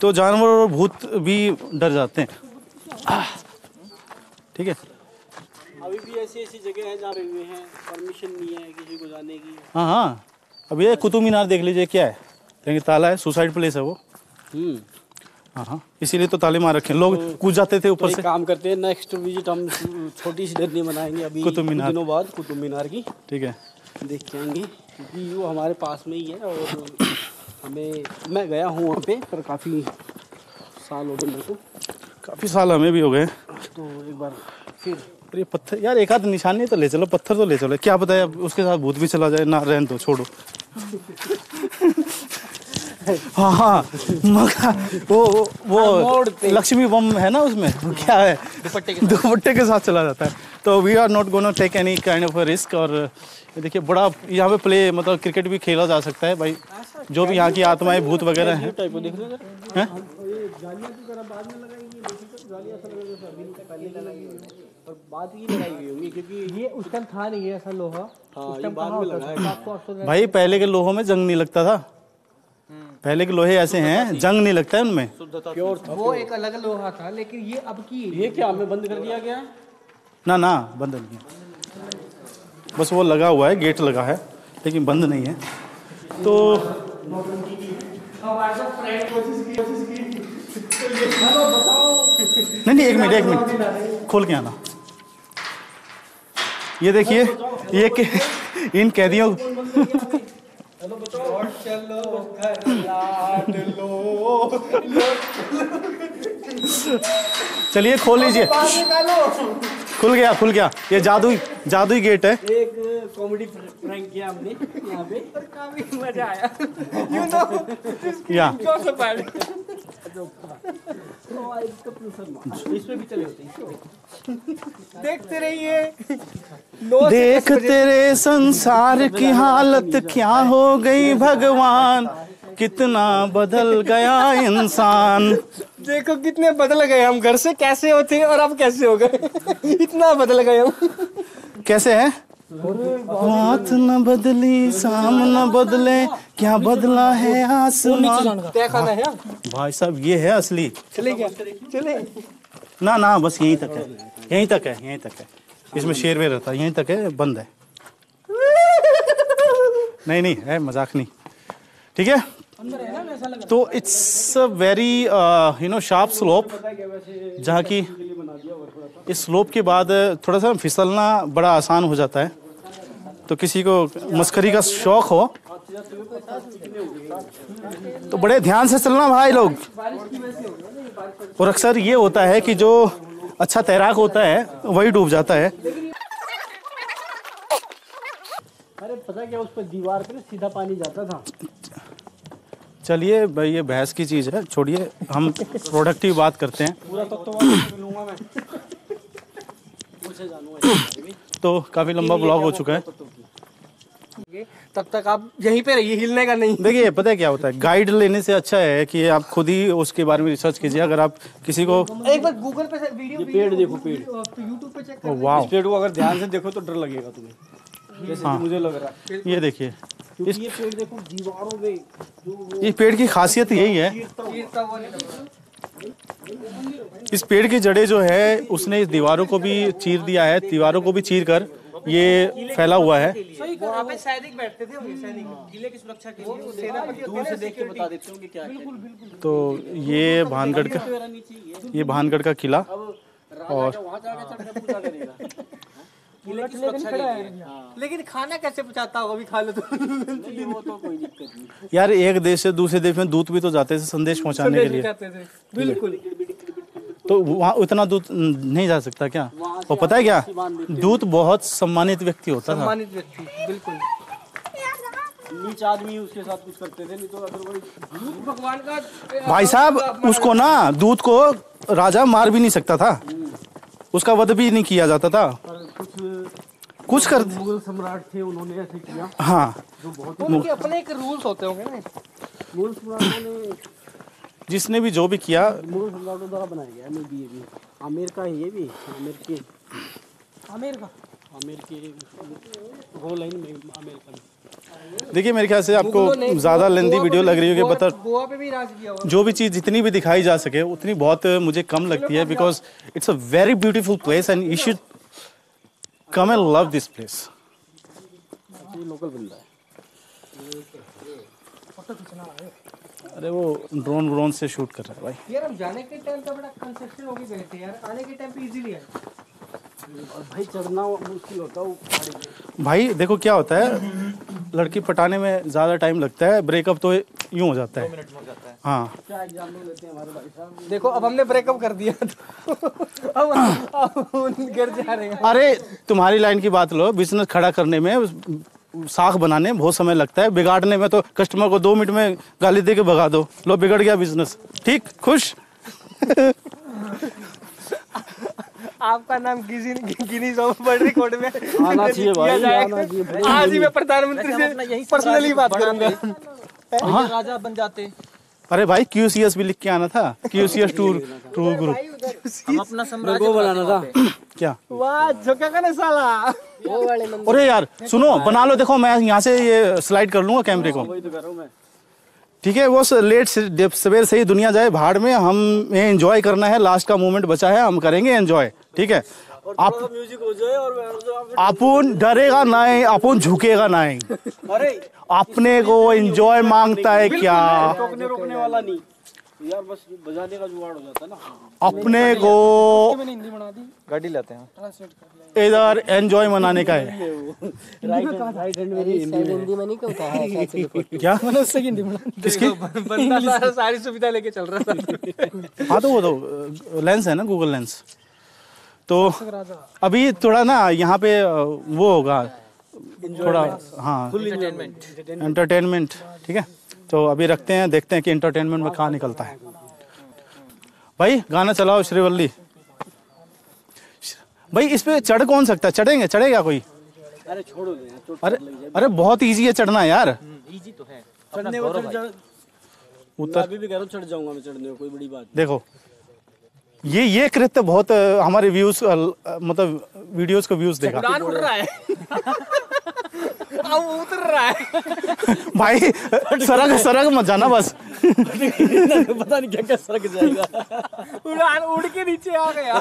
तो जानवर और भूत भी डर जाते हैं। ठीक है? अभी भी ऐसी ऐसी जगह है जहाँ रेलवे हैं परमिशन नहीं है किसी को जाने की। हाँ हाँ। अब ये कुतुब मीनार देख लीजिए क्या है? लेकिन ताला है सुसाइड प्लेस है वो। हम्म। इसीलिए तो ताले मार रखे हैं। लोग कूद जाते थे तो ऊपर एक से। काम करते हैं नेक्स्ट विज़िट हम छोटी सी जर्नी बनाएँगे अभी कुतुब मीनार। दिनों बाद कुतुब मीनार की। ठीक है। देख के आएँगे क्योंकि वो हमारे पास में ही है और हमें मैं गया हूँ वहाँ पे पर काफ़ी साल हो गए मेरे को। काफ़ी साल हमें भी हो गए। तो एक बार फिर। पर ये पत्थर यार एक आध निशानी तो ले चलो पत्थर तो ले चलो। क्या बताया उसके साथ भूत भी चला जाए। ना रहन दो छोड़ो। हाँ हाँ मगा वो वो वो लक्ष्मी बम है ना उसमें? क्या है? दुपट्टे दुपट्टे के साथ चला जाता है। तो we are not gonna take any kind of risk और ये देखिए बड़ा यहाँ पे प्ले मतलब क्रिकेट भी खेला जा सकता है। भाई जो भी यहाँ की आत्माएँ भूत वगैरह हैं। हो हैं लेकिन तो है। और बाद की लगाई हुई होंगी क्योंकि ये उस टाइम था नहीं ऐसा लोहा हाँ, उस टाइम बाद कहाँ में होता लगा था? है। आपको भाई पहले के लोहों में जंग नहीं लगता था। पहले के लोहे ऐसे हैं जंग नहीं लगता है उनमें। प्योर था। वो एक अलग लोहा था लेकिन ये अब की ये क्या हमें बंद कर दिया गया ना ना बंद नहीं है। बस वो लगा हुआ है गेट लगा है लेकिन बंद नहीं है। तो नहीं नहीं एक मिनट एक मिनट खोल के आना। ये देखिए ये के, इन कैदियों चलिए खोल लीजिए। खुल गया खुल गया। ये जादू जादुई गेट है। एक कॉमेडी प्रैंक किया हमने यहाँ पे। काफ़ी मज़ा आया। यू नो या देखते रहिए। देख तेरे संसार की हालत क्या हो गई भगवान? कितना बदल गया इंसान। देखो कितने बदल गए हम घर से। कैसे होते और अब कैसे हो गए? इतना बदल गए हम। कैसे है? रात न बदली शाम न बदले क्या बदला है आसमान है भाई साहब ये है असली। चले क्या चले। ना ना बस यहीं तक है। यहीं तक है यहीं तक है। इसमें शेर वेर रहता है यहीं तक है बंद है। नहीं नहीं है मज़ाक नहीं। ठीक है? तो it's a very you know sharp slope जहाँ की इस स्लोप के बाद थोड़ा सा फिसलना बड़ा आसान हो जाता है। तो किसी को मस्करी का शौक हो तो बड़े ध्यान से चलना भाई लोग। और अक्सर ये होता है कि जो अच्छा तैराक होता है, वही डूब जाता है। अरे पता क्या, उस पर दीवार पे सीधा पानी जाता था। चलिए भाई ये बहस की चीज़ है। छोड़िए हम प्रोडक्टिव बात करते हैं। पूरा तत्व लूँगा मैं। मुझसे जानूँगा तो काफ़ी लंबा ब्लॉग हो चुका है। तब तक आप यहीं पे रहिए हिलने का नहीं। देखिए पता है क्या होता है? गाइड लेने से अच्छा है कि आप खुद ही उसके बारे में रिसर्च कीजिए। अगर आप किसी को एक बार गूगल पे वीडियो पेड़ देखो पेड़। यूट्यूब पे चेक ओ, वाह पेड़ को अगर ध्यान से देखो तो डर लगेगा तुम्हें। जैसे कि मुझे लग रहा है। ये देखिए। ये पेड़ देखो दीवारों पे जो इस पेड़ की खासियत यही है। इस पेड़ की जड़ें जो है उसने इस दीवारों को भी चीर दिया है दीवारों को भी चीर कर ये फैला हुआ वहाँ पे सैनिक बैठते थे होंगे सैनिक। किले की सुरक्षा के लिए। सेनापति होते ना देख के बता देते होंगे क्या है। तो ये भानगढ़ का ये भानगढ़ का किला और चढ़ के सुरक्षा के लिए लेकिन खाना कैसे पहुंचाता होगा? अभी खा लो तो। वो तो कोई दिक्कत नहीं। यार एक देश से दूसरे देश में दूत भी तो जाते थे संदेश पहुँचाने के लिए। बिल्कुल। तो वहाँ उतना दूत नहीं जा सकता क्या? और पता है क्या? दूत बहुत सम्मानित व्यक्ति होता था। सम्मानित व्यक्ति बिल्कुल। नीच आदमी उसके साथ कुछ करते थे नहीं तो अदरवाइज़ भगवान का भाई साहब उसको ना दूत को राजा मार भी नहीं सकता था। उसका वध भी नहीं किया जाता था। पर कुछ कुछ कर मुगल सम्राट थे उन्होंने ऐसे किया। हाँ। उनके अपने एक रूल्स होते होंगे ना। मुगल सम्राटों ने जिसने भी जो भी किया मुगल सम्राटों द्वारा बनाया गया है भी ये भी आमिर का ये भी? आमिर के आमिर का। आमिर के वो लाइन में आमिर का। देखिए मेरे ख्याल से आपको ज़्यादा लेंदी वीडियो लग रही होगी बता गोवा पे भी राज किया हुआ जो भी चीज़ जितनी भी दिखाई जा सके उतनी बहुत मुझे कम लगती है because it's a very beautiful place and you should come and love this place local बंदा है। अरे वो ड्रोन व्रोन से शूट कर रहा है भाई। यार हम जाने के टाइम पे बड़ा कंसेप्शन होके गए थे यार। आने के टाइम पे इजीली और भाई चढ़ना मुश्किल होता है भाई देखो क्या होता है लड़की पटाने में ज़्यादा टाइम लगता है ब्रेकअप तो यूँ हो जाता है। हाँ क्या एग्ज़ाम लोग लेते हैं हमारे भाई साहब? देखो अब हमने ब्रेकअप कर दिया तो अब अब घर जा रहे हैं। अरे तुम्हारी लाइन की बात लो बिज़नेस खड़ा करने में साख बनाने में बहुत समय लगता है बिगाड़ने में तो कस्टमर को दो मिनट में गाली दे के भगा दो। लो बिगड़ गया बिज़नेस ठीक? खुश? आपका नाम Guinness Guinness of world record में आना चाहिए भाई, आना चाहिए आज ही मैं प्रधानमंत्री से पर्सनली बात करूँगा। हाँ। राजा बन जाते। अरे भाई क्यू सी एस भी लिख के आना था। Q C S tour tour group हम अपना साम्राज्य बनाना था। क्या? वाह झोंका का साला। अरे यार सुनो बना लो देखो मैं यहाँ से ये स्लाइड कर लूँगा कैमरे को। तो ठीक है वो लेट सवेर से ही दुनिया जाए भाड़ में हमें एंजॉय करना है लास्ट का मोमेंट बचा है हम करेंगे एंजॉय ठीक है? आप म्यूज़िक हो जाए और तो अपन डरेगा नहीं अपन झुकेगा नहीं। अरे अपने को एंजॉय माँगता है क्या? रोकने रोकने वाला नहीं। यार बस बजाने का जुगाड़ हो जाता ना। अपने को गाड़ी लाते हैं। इधर एंजॉय मनाने का है। है क्या? किसकी? बंदा सारी सुविधा लेके चल रहा था। हाँ तो वो तो लेंस है ना गूगल लेंस तो अभी थोड़ा ना यहाँ पे वो होगा। थोड़ा हाँ। एंटरटेनमेंट ठीक है? तो अभी रखते हैं देखते हैं कि एंटरटेनमेंट में कहाँ निकलता है। भाई गाना चलाओ श्रीवल्ली। भाई इस पे चढ़ कौन सकता है? चढ़ेंगे? चढ़ेगा कोई? अरे छोड़ो अरे अरे बहुत इजी है चढ़ना यार। इजी तो है। चढ़ने को चढ़ उतर। अभी भी कह रहा हूँ चढ़ जाऊँगा मैं चढ़ने को कोई बड़ी बात देखो ये ये कृत्य बहुत हमारे व्यूज़ मतलब वीडियोस का व्यूज़ देखा। उड़ रहा है। अब उतर रहा है। भाई सरक सरक मत जाना बस। पता नहीं क्या क्या सरक जाएगा। उड़ान उड़ के नीचे आ गया।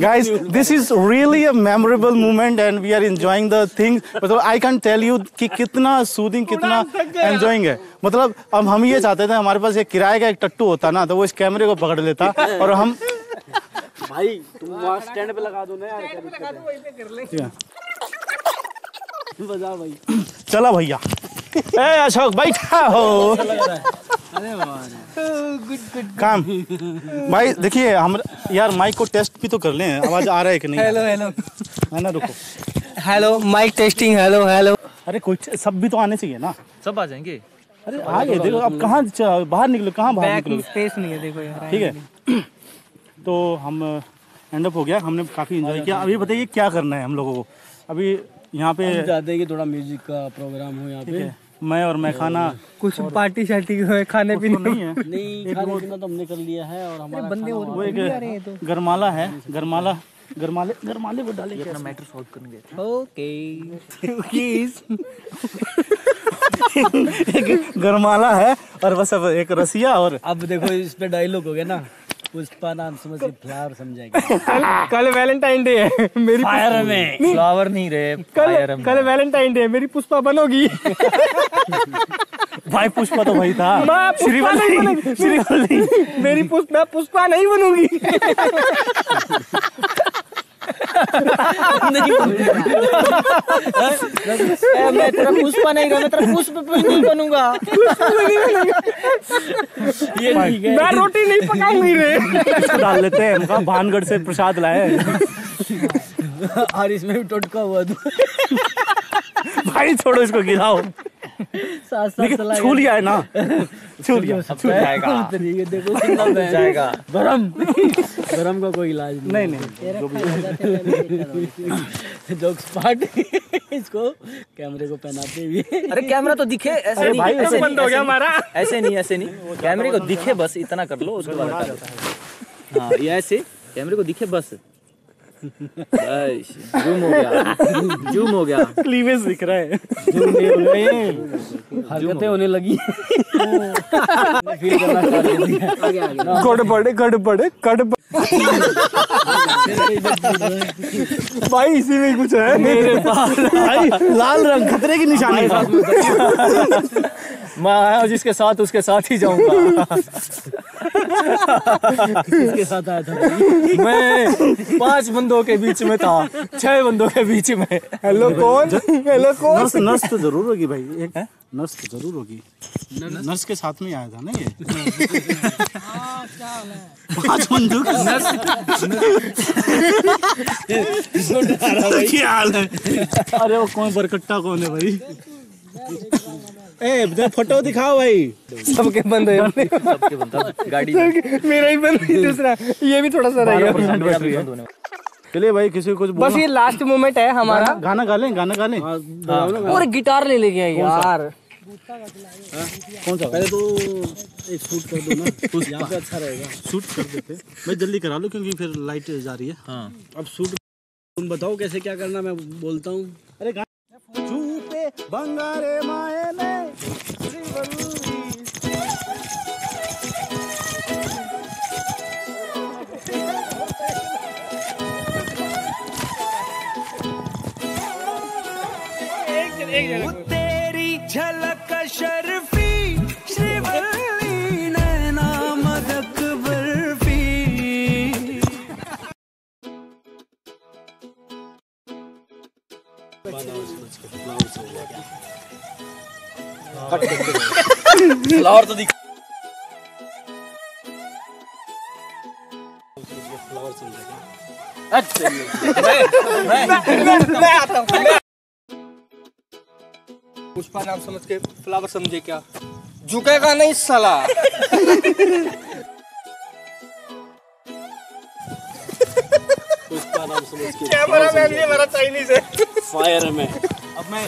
Guys this is really a memorable moment and we are enjoying the thing. मतलब I can tell you कि कितना सूदिंग कितना एंजॉइंग है। मतलब अब हम ये चाहते थे हमारे पास एक किराए का एक टट्टू होता ना तो वो इस कैमरे को पकड़ लेता और हम भाई तुम वहाँ स्टैंड पे लगा दो ना यार। क्या दिक्कत है बजा भाई। चला भैया। ए अशोक बैठा हो। काम। भाई देखिए हम यार माइक को टेस्ट भी तो कर लें। आवाज़ आ रहा है कि नहीं? हेलो हेलो है ना रुको। Hello mic testing hello hello अरे कुछ सब भी तो आने चाहिए ना। सब आ जाएँगे? अरे आ गए देखो अब कहाँ बाहर निकलो कहाँ बाहर निकलो स्पेस नहीं है देखो यार ठीक है। तो हम एंड अप हो गया हमने काफ़ी एंजॉय किया। अभी बताइए क्या करना है हम लोगों को? अभी यहाँ पे हम चाहते हैं कि थोड़ा म्यूज़िक का प्रोग्राम हो यहाँ पे। मैं और मैं खाना कुछ पार्टी शार्टी खाने पीने नहीं है। नहीं खाने पीना तो हमने कर लिया है और हमारा बंदे खाना वो एक गरमाला है गरमाला गरमाले गरमाले को डाले अपना मैटर सॉल्व करने गए थे। ओके गरमाला है और बस अब एक रसिया और अब देखो इस पे डायलॉग हो गया ना। पुष्पा नाम समझ के फ्लावर समझाएगा। कल वैलेंटाइन डे है मेरी फायर में। फ्लावर नहीं रहे कल कल वैलेंटाइन डे है मेरी पुष्पा बनोगी। भाई पुष्पा तो भाई था। मैं पुष्पा नहीं मेरी पुष्पा पुष्पा नहीं बनूँगी। मैं तेरा पुष्पा नहीं मैं तेरा पुष्प नहीं बनूँगा। ये ठीक है। मैं रोटी नहीं पकाऊँगी रे। डाल लेते हैं हम भानगढ़ से प्रसाद लाए और इसमें भी टोटका हुआ तो भाई छोड़ो इसको गिराओ लेकिन छू लिया है ना? छू लिया जाएगा। देखो कितना जाएगा। गरम गरम का कोई इलाज नहीं नहीं जोक्स पार्ट इसको कैमरे को पहनाते हुए। अरे कैमरा तो दिखे ऐसे नहीं भाई, ऐसे बंद हो गया हमारा। ऐसे नहीं ऐसे नहीं। कैमरे को दिखे बस इतना कर लो उसके बाद हाँ ये ऐसे कैमरे को दिखे बस। बस जूम हो गया जूम हो गया। क्लीवेज दिख रहा है। जूम नहीं हो गए हरकतें होने लगी। गड़बड़ गड़बड़ गड़बड़ भाई इसी में कुछ है। मेरे पास भाई लाल रंग खतरे की निशानी मैं आया हूँ जिसके साथ उसके साथ ही जाऊँगा। इसके साथ आया था मैं पाँच बंदों के बीच में था छह बंदों के बीच में। हेलो कौन? हेलो कौन? नर्स नर्स तो ज़रूर होगी भाई एक नर्स तो ज़रूर होगी। नर्स? के साथ में आया था ना ये? पाँच बंदूक क्या हाल है? अरे वो कौन बरकट्टा कौन है भाई ए जरा फ़ोटो दिखाओ भाई। सबके बंद है। सबके बनता गाड़ी मेरा ही बंद है दूसरा। ये भी थोड़ा सा गया। बंद। चलिए भाई किसी को कुछ बस ये लास्ट मोमेंट है हमारा। गाना गा लें गाना गा लें। और गिटार ले लेके आए यार। कौन सा? पहले तो एक शूट कर दो ना। यहाँ पे अच्छा रहेगा। शूट कर देते मैं जल्दी करा लूँ क्योंकि फिर लाइट जा रही है। हाँ। अब शूट तुम बताओ कैसे क्या करना मैं बोलता हूँ। अरे बंगारे माए में तेरी फ्लावर तो दिख पुष्पा नाम समझ के फ्लावर समझे क्या? झुकेगा नहीं साला। पुष्पा नाम समझ के कैमरा मैन भी मेरा चाइनीज़ है। फायर में। अब मैं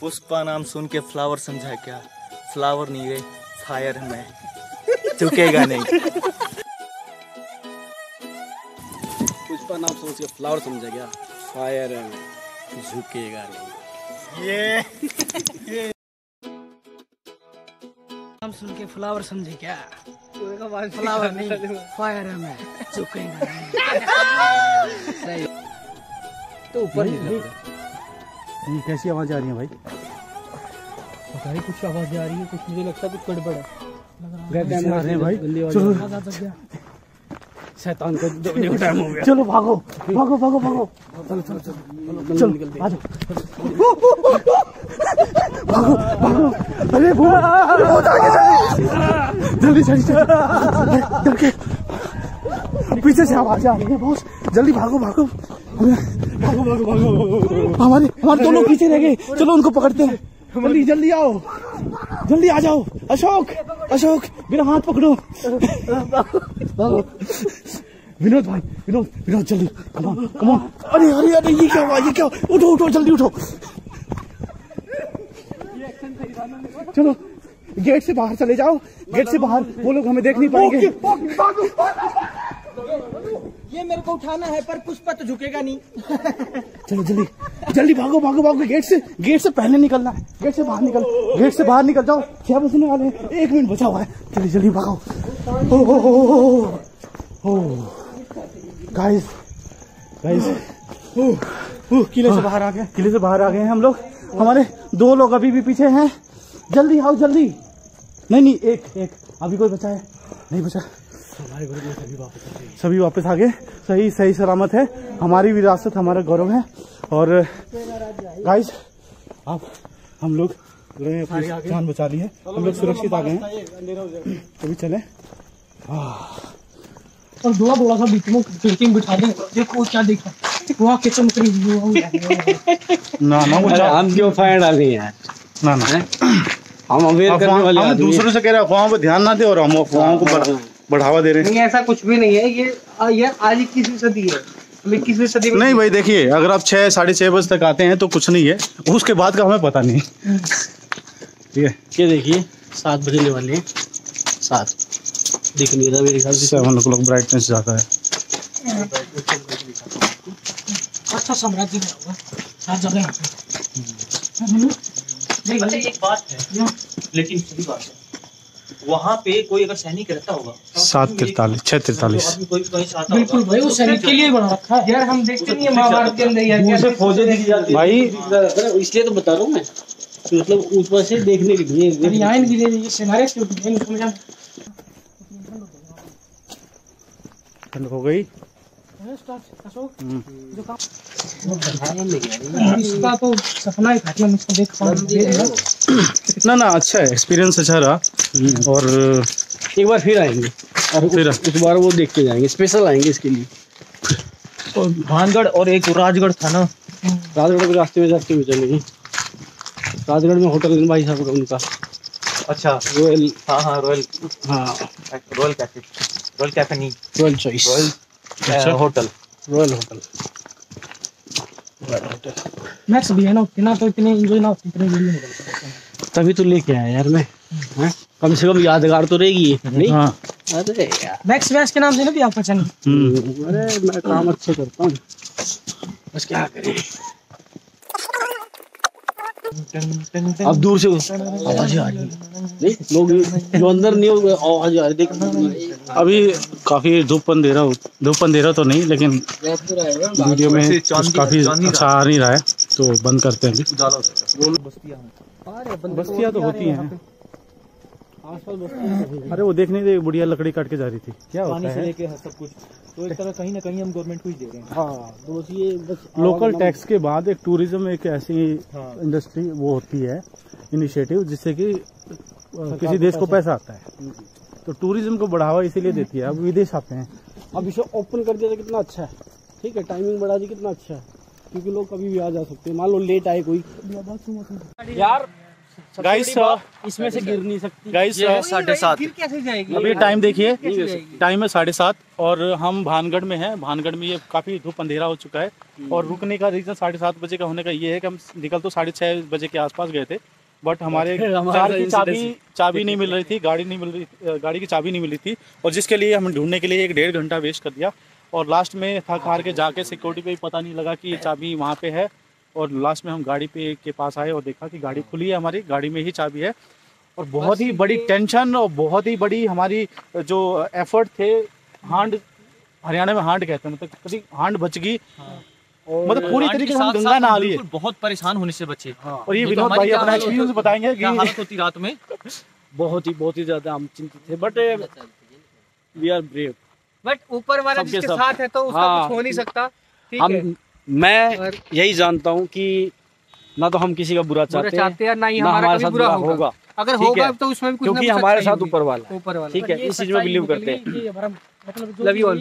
पुष्पा नाम सुन के फ्लावर समझा क्या? फ्लावर नहीं रे फायर में। झुकेगा नहीं। पुष्पा नाम समझ के फ्लावर समझा क्या? फायर में। झुकेगा नहीं। नाम सुन के फ्लावर समझे क्या? फ्लावर नहीं फायर है मैं। झुकेगा नहीं। तो ऊपर ये कैसी आवाज़ आ रही है भाई? पता नहीं कुछ आवाज़ आ रही है कुछ मुझे लगता है कुछ गड़बड़ है। भाई। शैतान का टाइम हो गया। चलो भागो। भागो भागो भागो। चलो चलो चलो। चलो आ भागो। भागो अरे बहुत आगे जल्दी जल्दी जल्दी पीछे से आवाज़ आ रही है बहुत। जल्दी भागो भागो भागो भागो भागो। हमारे हमारे दोनों पीछे रह गए। चलो उनको पकड़ते हैं। जल्दी जल्दी आओ। जल्दी आ जाओ। अशोक अशोक मेरा हाथ पकड़ो। विनोद भाई विनोद विनोद जल्दी। कमान कमान अरे अरे अरे ये क्या हुआ ये क्या? उठो उठो जल्दी उठो। चलो गेट से बाहर चले जाओ। गेट से बाहर वो लोग हमें देख नहीं पाएँगे। ये मेरे को उठाना है पर पुष्पा तो झुकेगा नहीं। चलो जल्दी। जल्दी भागो भागो भागो। गेट से गेट से पहले निकलना है। गेट से बाहर निकल गेट से बाहर निकल जाओ। छह बजने वाले हैं? एक मिनट बचा हुआ है। जल्दी जल्दी भागो। ओ हो हो हो हो गाइस गाइस किले से बाहर आ गए किले से बाहर आ गए हैं हम लोग। हमारे दो लोग अभी भी पीछे हैं। जल्दी आओ जल्दी। नहीं नहीं एक एक। अभी कोई बचा है? नहीं बचा। सभी वापस आ गए सही सही सलामत है। हमारी विरासत हमारा गौरव है। और गाइस आप हम लोग जान बचा ली है। हम लोग सुरक्षित आ गए हैं अभी चले। और थोड़ा थोड़ा सा बीच में खिड़की में बिठा दे। देखो क्या देखा। वहाँ के चमक रही है ना ना वो हम क्यों फायर डाले हैं? ना ना। हम अवेयर करने वाले हैं। दूसरों से कह रहे हैं अफवाहों पर ध्यान ना दे और हम अफवाहों को बढ़- बढ़ावा दे रहे हैं। नहीं ऐसा कुछ भी नहीं है। ये ये आज इक्कीसवीं सदी है। हम इक्कीसवीं सदी में नहीं भाई देखिए अगर आप छह साढ़े छह बजे तक आते हैं तो कुछ नहीं है। उसके बाद का हमें पता नहीं। ठीक है? ये देखिए सात बजने वाले हैं। सात। दिख नहीं रहा मेरे ख्याल से सेवन ओ क्लॉक ब्राइटनेस जाता है। अच्छा साम्राज्य बना हुआ हर जगह एक बात है। लेकिन सही बात। है वहाँ पे कोई अगर सैनिक रहता होगा सात तिरतालीस छह तिरतालीस। बिल्कुल भाई वो सैनिक के लिए बना रखा है। यार हम देखते नहीं है महाभारत के अंदर यार कैसे फौजें दिख जाती भाई इसलिए तो बता रहा हूँ मैं। मतलब ऊपर से देखने के लिए। यहाँ इनकी दे दीजिए सिनारे ठंड हो गई। इसका तो सपना ही था कि देख ना ना अच्छा है एक्सपीरियंस अच्छा रहा। और एक बार फिर आएँगे। और फिर? इस बार वो देख के जाएँगे। स्पेशल आएँगे इसके लिए। भानगढ़ और एक राजगढ़ था ना? राजगढ़ के रास्ते में जाते हुए चलेंगे। राजगढ़ में होटल भाई साहब का उनका। अच्छा। रॉयल हाँ हाँ रॉयल हाँ। रॉयल कैफ़े रॉयल कैफ़े नहीं। Royal choice royal hotel royal hotel max भी है ना उतना तो इतने इंजॉय ना इतने वीडियो तभी तो लेके आया यार मैं। हैं? कम से कम यादगार तो रहेगी नहीं? हाँ। अरे यार। मैक्स वैक्स के नाम से ना भी आपका चैनल हम्म, अरे मैं काम अच्छे करता हूँ। बस क्या करें? अब दूर से आवाज़ आ रही है। नहीं लोग जो अंदर नहीं हो आवाज़ आ रही देख अभी काफ़ी धूप अंधेरा हो धूप अंधेरा तो नहीं लेकिन वीडियो में काफ़ी अच्छा आ नहीं रहा है तो बंद करते हैं अभी। बस्तियाँ तो होती हैं। अरे वो देखने से बुढ़िया लकड़ी काट के जा रही थी। क्या होता पानी से है? लेके सब कुछ। तो एक तरह कहीं ना कहीं हम गवर्नमेंट को ही दे रहे हैं। हाँ। तो ये बस लोकल टैक्स के बाद एक टूरिज़्म एक ऐसी हाँ। इंडस्ट्री वो होती है इनिशिएटिव जिससे कि किसी देश को पैसा आता है। तो टूरिज़्म को बढ़ावा इसीलिए देती है। अब विदेश आते हैं। अब इसे ओपन कर दिया तो कितना अच्छा है। ठीक है टाइमिंग बढ़ा दी कितना अच्छा है। क्योंकि लोग कभी भी आ जा सकते हैं। मान लो लेट आए कोई। यार गाइस इसमें से गिर नहीं सकती। गाइस साढ़े सात। कैसे जाएगी? अभी टाइम देखिए टाइम है साढ़े सात और हम भानगढ़ में हैं। भानगढ़ में ये काफ़ी धूप अंधेरा हो चुका है और रुकने का रीज़न साढ़े सात बजे का होने का ये है कि हम निकल तो साढ़े छः बजे के आसपास गए थे बट हमारे कार की चाबी चाबी नहीं मिल रही थी गाड़ी नहीं मिल रही गाड़ी की चाबी नहीं मिली थी और जिसके लिए हम ढूँढने के लिए एक डेढ़ घंटा वेस्ट कर दिया। और लास्ट में थक हार के जाके सिक्योरिटी पे पता नहीं लगा कि ये चाबी वहाँ पे है। और लास्ट में हम गाड़ी पे के पास आए और देखा कि गाड़ी खुली है हमारी गाड़ी में ही चाबी है। और बहुत ही बड़ी टेंशन और बहुत ही बड़ी हमारी जो एफर्ट थे हांड हरियाणा में हांड कहते हैं मतलब कभी हांड बच गई। मतलब पूरी तरीके से हम गंगा नहा लिए। बहुत परेशान होने से बचे। और ये तो विनोद भाई अपना एक्सपीरियंस बताएँगे कि हालत होती रात में? बहुत ही बहुत ही ज़्यादा हम चिंतित थे but we are brave but ऊपर वाला जिसके साथ है तो उसका हाँ, कुछ हो नहीं सकता। हम मैं यही जानता हूँ कि ना तो हम किसी का बुरा चाहते चाहते हैं ना ही ना हमारा हमारे साथ बुरा होगा। होगा। अगर होगा। तो उसमें भी कुछ क्योंकि हमारे साथ ऊपर वाला ऊपर वाला ठीक है इस चीज़ में बिलीव करते हैं। मतलब Love you all.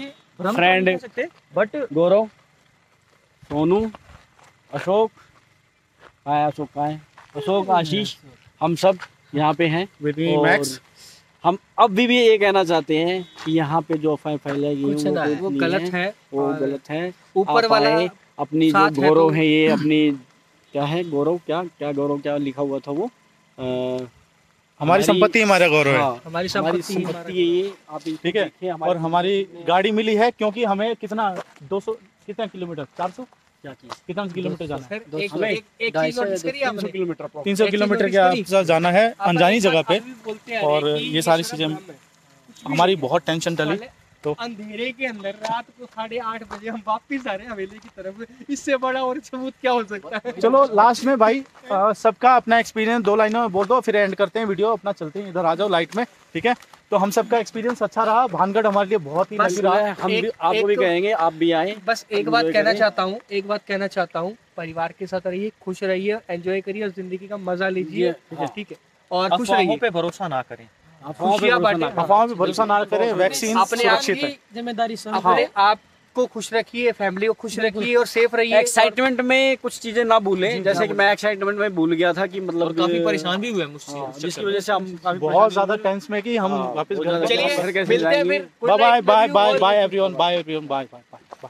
Friend but Gaurav Sonu Ashok है अशोक है। अशोक आशीष हम सब यहाँ पे हैं Max. हम अब भी, भी ये कहना चाहते हैं कि यहाँ पे जो अफवाहें फैलाई गई वो वो गलत है वो गलत है। ऊपर वाला आए, अपनी जो है गौरव तो- है ये अपनी क्या है गौरव? क्या क्या गौरव क्या लिखा हुआ था वो? अ, हमारी संपत्ति हमारा गौरव है। हाँ, हमारी हमारी संपत्ति है ये आप ठीक है और हमारी गाड़ी मिली है क्योंकि हमें कितना 200 कितना किलोमीटर? 400 क्या चीज़? कितना किलोमीटर जाना है? सौ। नोटिस तीन सौ किलोमीटर approx। 300 किलोमीटर के आसपास जाना है अनजानी जगह पे। आ और ये सारी चीज़ें हमारी बहुत टेंशन टली। तो अंधेरे के अंदर रात को साढ़े आठ बजे हम वापिस आ रहे हैं हवेली की तरफ़। इससे बड़ा और सबूत क्या हो सकता है? चलो लास्ट में भाई सबका अपना एक्सपीरियंस दो लाइनों में बोल दो फिर एंड करते हैं वीडियो अपना चलते हैं इधर आ जाओ लाइट में ठीक है? तो हम सबका एक्सपीरियंस अच्छा रहा भानगढ़ हमारे लिए बहुत ही रहा। हम एक- भी आपको भी तो- कहेंगे आप भी आए। बस एक बात कहना चाहता हूँ एक बात कहना चाहता हूँ परिवार के साथ रहिए खुश रहिए एंजॉय करिए और ज़िंदगी का मज़ा लीजिए ठीक है? और खुश रहिए। पे भरोसा ना करें। अफवाहों में भरोसा ना करें वैक्सीन अपने सुरक्षित है। ज़िम्मेदारी सब अपने आप को खुश रखिए फैमिली को खुश रखिए और सेफ़ रहिए एक्साइटमेंट में कुछ चीज़ें ना भूलें। जैसे कि मैं एक्साइटमेंट में भूल गया था कि मतलब काफ़ी परेशान भी हुए उससे हाँ, जिसकी वजह से हम बहुत ज़्यादा टेंस में कि हम हाँ, वापस घर कैसे जाएँगे? Bye bye bye bye all. Bye everyone bye bye bye